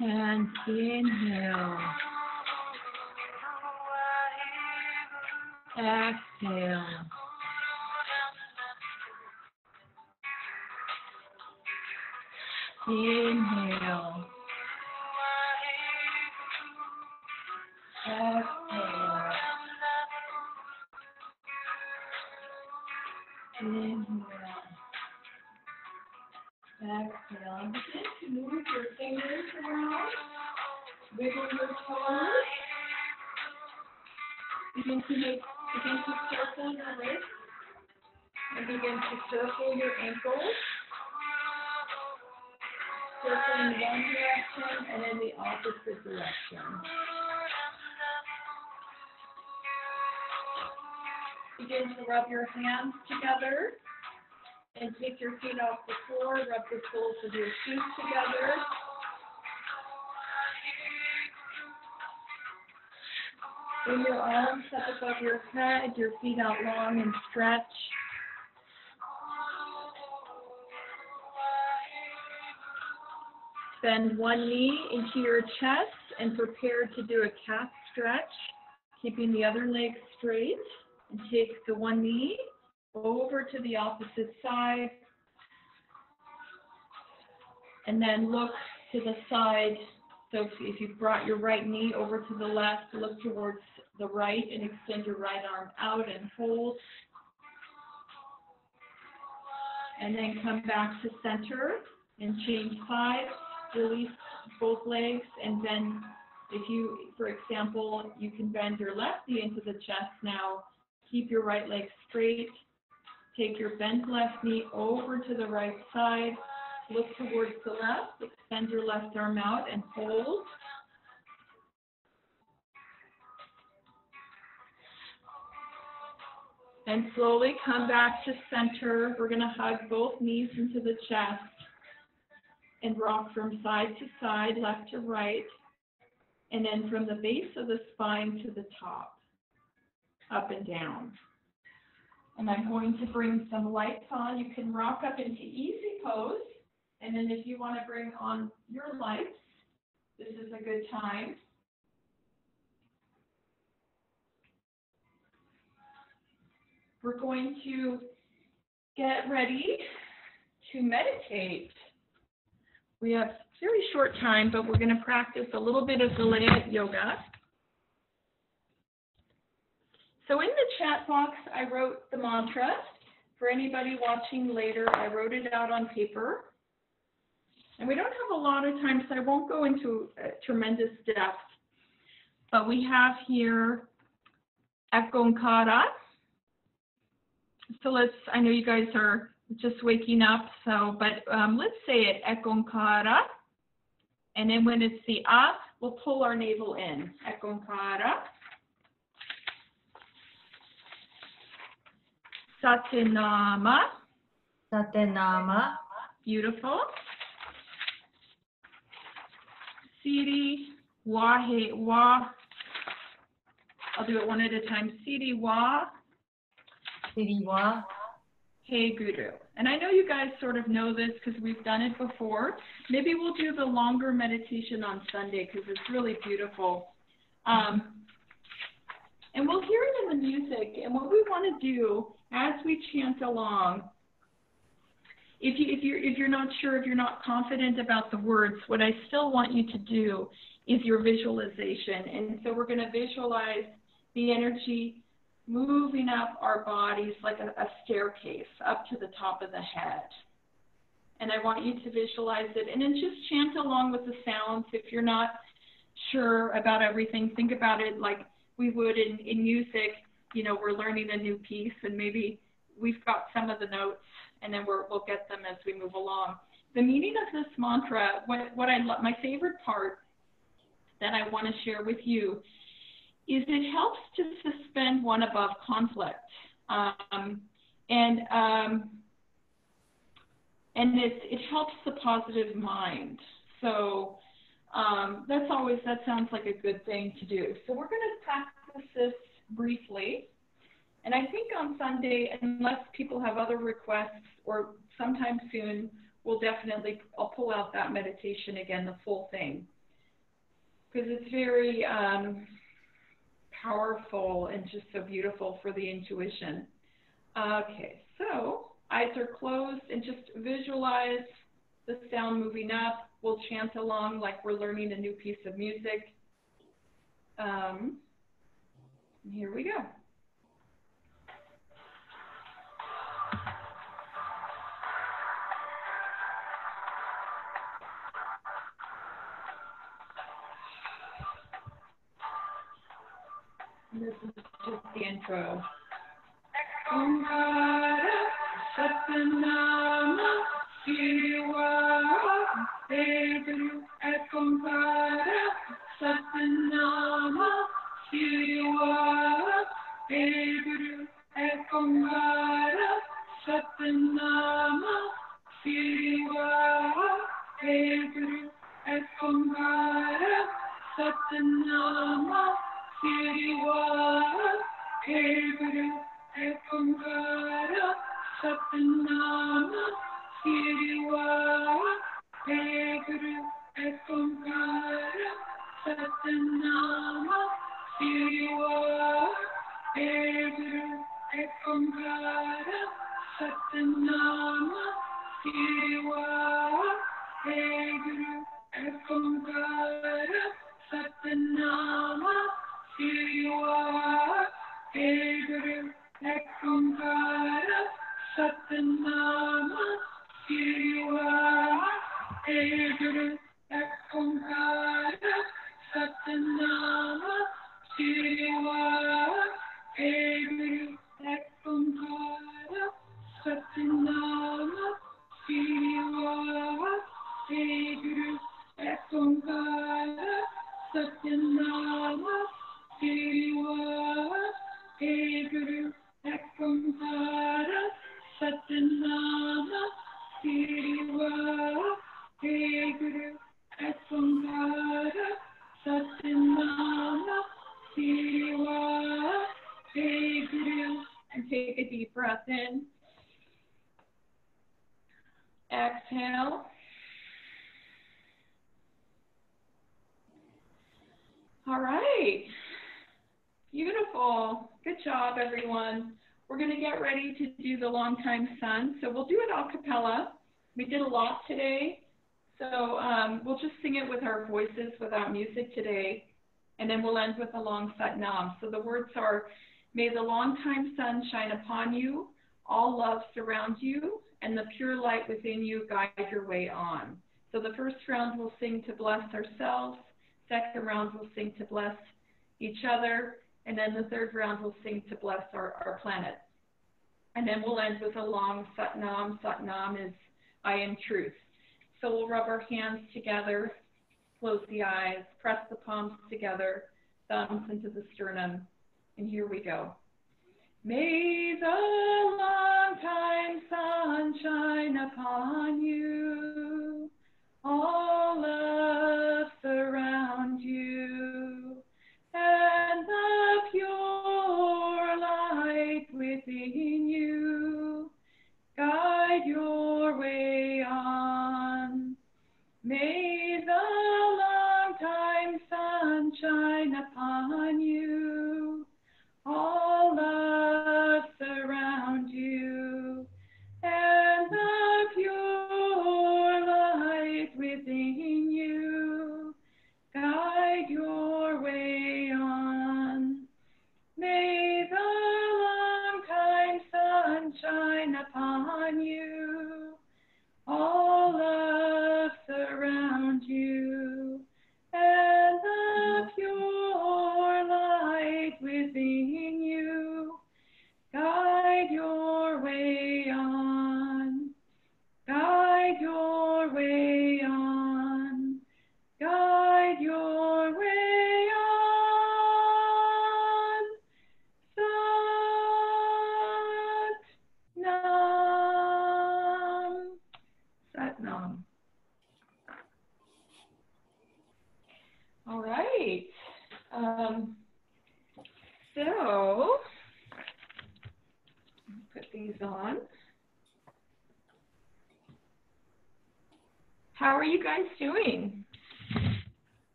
And inhale. Exhale. Inhale. Exhale. Inhale. Exhale. Move your fingers around. Wiggle your toes. Begin to make begin to circle your wrists. And begin to circle your ankles. Circle in one direction and in the opposite direction. Begin to rub your hands together and take your feet off the floor. Rub the soles of your shoes together. Bring your arms up above your head, your feet out long and stretch. Bend one knee into your chest and prepare to do a calf stretch, keeping the other leg straight. And take the one knee over to the opposite side. And then look to the side. So if, you brought your right knee over to the left, look towards the right and extend your right arm out and hold. And then come back to center and change sides. Release both legs and then if you, for example, you can bend your left knee into the chest now. Keep your right leg straight. Take your bent left knee over to the right side. Look towards the left. Extend your left arm out and hold. And slowly come back to center. We're going to hug both knees into the chest and rock from side to side, left to right, and then from the base of the spine to the top, up and down. And I'm going to bring some lights on. You can rock up into easy pose, and then if you want to bring on your lights, this is a good time. We're going to get ready to meditate. We have very short time, but we're going to practice a little bit of Vilayat Yoga. So in the chat box, I wrote the mantra. For anybody watching later, I wrote it out on paper. And we don't have a lot of time, so I won't go into uh, tremendous depth. But we have here Ekonkara. So let's, I know you guys are just waking up, so, but um, let's say it, Ekonkara. And then when it's the A, we'll pull our navel in. Ekonkara. Satinama. Satenama, Beautiful. Siri Wahe Wa. I'll do it one at a time. Siri Wa Siriwa, Hey Guru. And I know you guys sort of know this because we've done it before. Maybe we'll do the longer meditation on Sunday because it's really beautiful. Um, and we'll hear it in the music. And what we want to do as we chant along, if you if you're if you're not sure, if you're not confident about the words, what I still want you to do is your visualization. And so we're going to visualize the energy moving up our bodies like a, a staircase up to the top of the head. And I want you to visualize it and then just chant along with the sounds. If you're not sure about everything, think about it like we would in, in music. You know, we're learning a new piece and maybe we've got some of the notes and then we're, we'll get them as we move along. The meaning of this mantra, what, what I love, my favorite part that I want to share with you is it helps to suspend one above conflict. Um, and um, and it, it helps the positive mind. So um, that's always, that sounds like a good thing to do. So we're going to practice this briefly. And I think on Sunday, unless people have other requests or sometime soon, we'll definitely, I'll pull out that meditation again, the full thing. because it's very um, powerful and just so beautiful for the intuition. Okay, so eyes are closed and just visualize the sound moving up. We'll chant along like we're learning a new piece of music. Um, here we go. This is just the intro. Satnama Kiriwara, Ebru, Ekomara, Satanama, Kiriwara, Ebru, Ekomara, Satanama, Kiriwara, Ebru, Ekomara, Satanama, Kiriwara, Ebru, Ekomara, Satnam. Satnama Hey Guru, Ekangara, Satyamama. And take a deep breath in. Exhale. All right. Beautiful. Good job, everyone. We're going to get ready to do the long time sun. So we'll do it a cappella. We did a lot today. So um, we'll just sing it with our voices without music today. And then we'll end with a long Sat Nam. So the words are, May the long time sun shine upon you, all love surround you, and the pure light within you guide your way on. So the first round we'll sing to bless ourselves. Second round we'll sing to bless each other. And then the third round we'll sing to bless our, our planet. And then we'll end with a long Satnam. Satnam is I am truth. So we'll rub our hands together, close the eyes, press the palms together, thumbs into the sternum. And here we go. May the long time sun shine upon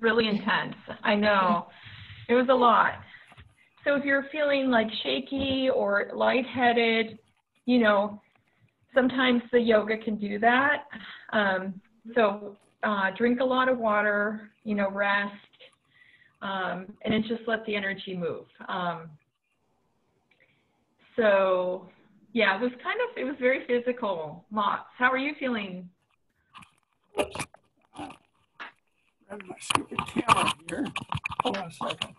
really intense. I know. It was a lot. So if you're feeling like shaky or lightheaded, you know, sometimes the yoga can do that. Um, so uh, drink a lot of water, you know, rest, um, and then just let the energy move. Um, so yeah, it was kind of, it was very physical. Lots. How are you feeling? Grab my stupid camera here. Hold on a second.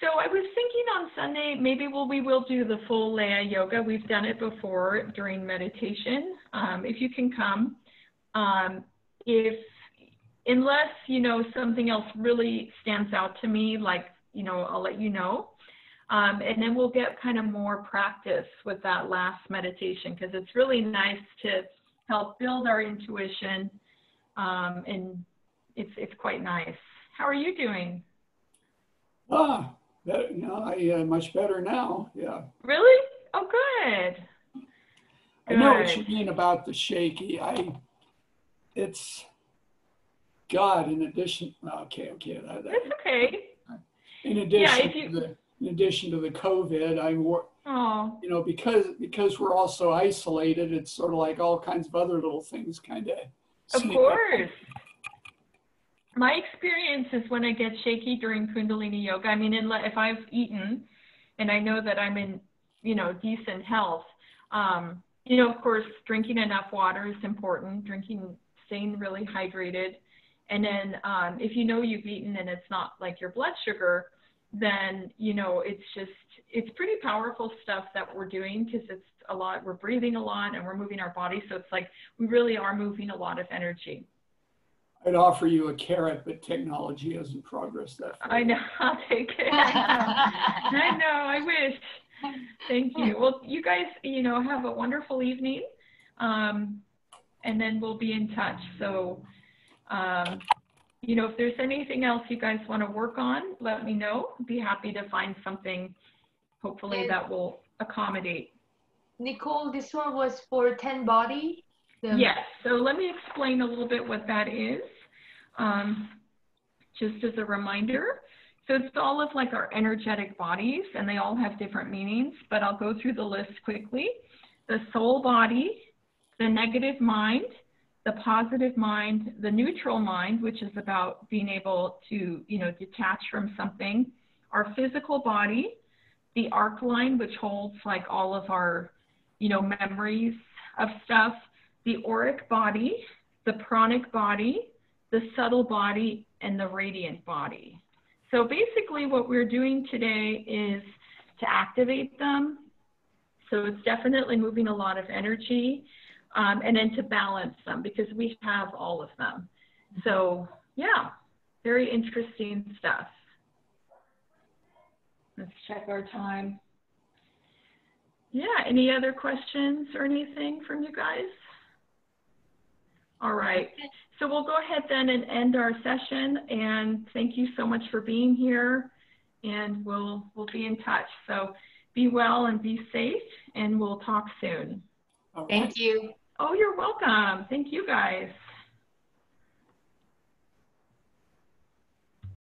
So I was thinking on Sunday, maybe we'll, we will do the full Laya yoga. We've done it before during meditation. Um, if you can come, um, if unless you know something else really stands out to me, like you know, I'll let you know. Um, and then we'll get kind of more practice with that last meditation because it's really nice to help build our intuition, um, and it's it's quite nice. How are you doing? Ah, you know, I uh, much better now. Yeah. Really? Oh, good. I know what you mean about the shaky. I, it's, God, in addition, okay, okay. That, that, It's okay. in addition if you- to the, in addition to the COVID, I'm, wor- Oh, you know, because, because we're all so isolated, it's sort of like all kinds of other little things kind of. of course. My experience is when I get shaky during Kundalini yoga. I mean, if I've eaten and I know that I'm in, you know, decent health, um, you know, of course, drinking enough water is important. Drinking, staying really hydrated, and then um, if you know you've eaten and it's not like your blood sugar, then you know it's just it's pretty powerful stuff that we're doing because it's a lot. We're breathing a lot and we're moving our body, so it's like we really are moving a lot of energy. I'd offer you a carrot, but technology hasn't progressed that far. I know. I'll take it. I know. I wish. Thank you. Well, you guys, you know, have a wonderful evening. Um, and then we'll be in touch. So, um, you know, if there's anything else you guys want to work on, let me know. Be happy to find something, hopefully, Yes. that will accommodate. Nicole, this one was for 10 body. The- Yes, so let me explain a little bit what that is, um, just as a reminder. So it's all of like our energetic bodies, and they all have different meanings, but I'll go through the list quickly. The soul body, the negative mind, the positive mind, the neutral mind, which is about being able to, you know, detach from something, our physical body, the arc line, which holds like all of our, you know, memories of stuff, the auric body, the pranic body, the subtle body, and the radiant body. So basically, what we're doing today is to activate them. So it's definitely moving a lot of energy, um, and then to balance them because we have all of them. So yeah, very interesting stuff. Let's check our time. Yeah, any other questions or anything from you guys? All right. So we'll go ahead then and end our session. And thank you so much for being here. And we'll we'll be in touch. So be well and be safe. And we'll talk soon. All right. Thank you. Oh, you're welcome. Thank you guys.